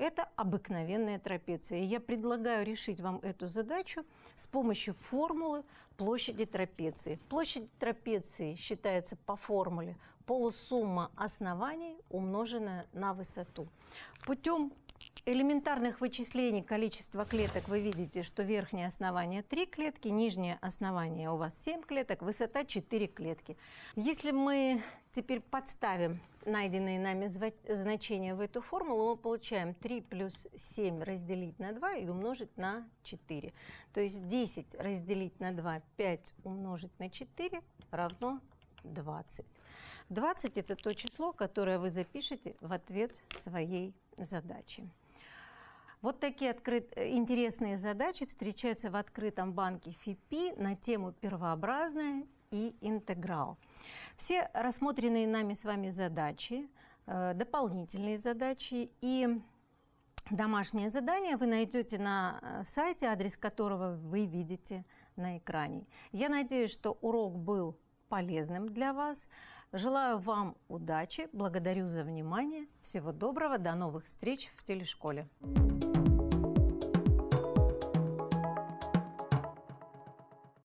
это обыкновенная трапеция. я предлагаю решить вам эту задачу с помощью формулы площади трапеции. Площадь трапеции считается по формуле полусумма оснований, умноженная на высоту. Путем элементарных вычислений количества клеток вы видите, что верхнее основание 3 клетки, нижнее основание у вас 7 клеток, высота 4 клетки. Если мы теперь подставим найденные нами значения в эту формулу, мы получаем 3 плюс 7 разделить на 2 и умножить на 4. То есть 10 разделить на 2, 5 умножить на 4 равно 20. 20 – это то число, которое вы запишете в ответ своей задачи. Вот такие открыт... интересные задачи встречаются в открытом банке ФИПИ на тему первообразная и интеграл. Все рассмотренные нами с вами задачи, э, дополнительные задачи и домашнее задание вы найдете на э, сайте, адрес которого вы видите на экране. Я надеюсь, что урок был полезным для вас. Желаю вам удачи, благодарю за внимание. Всего доброго, до новых встреч в телешколе.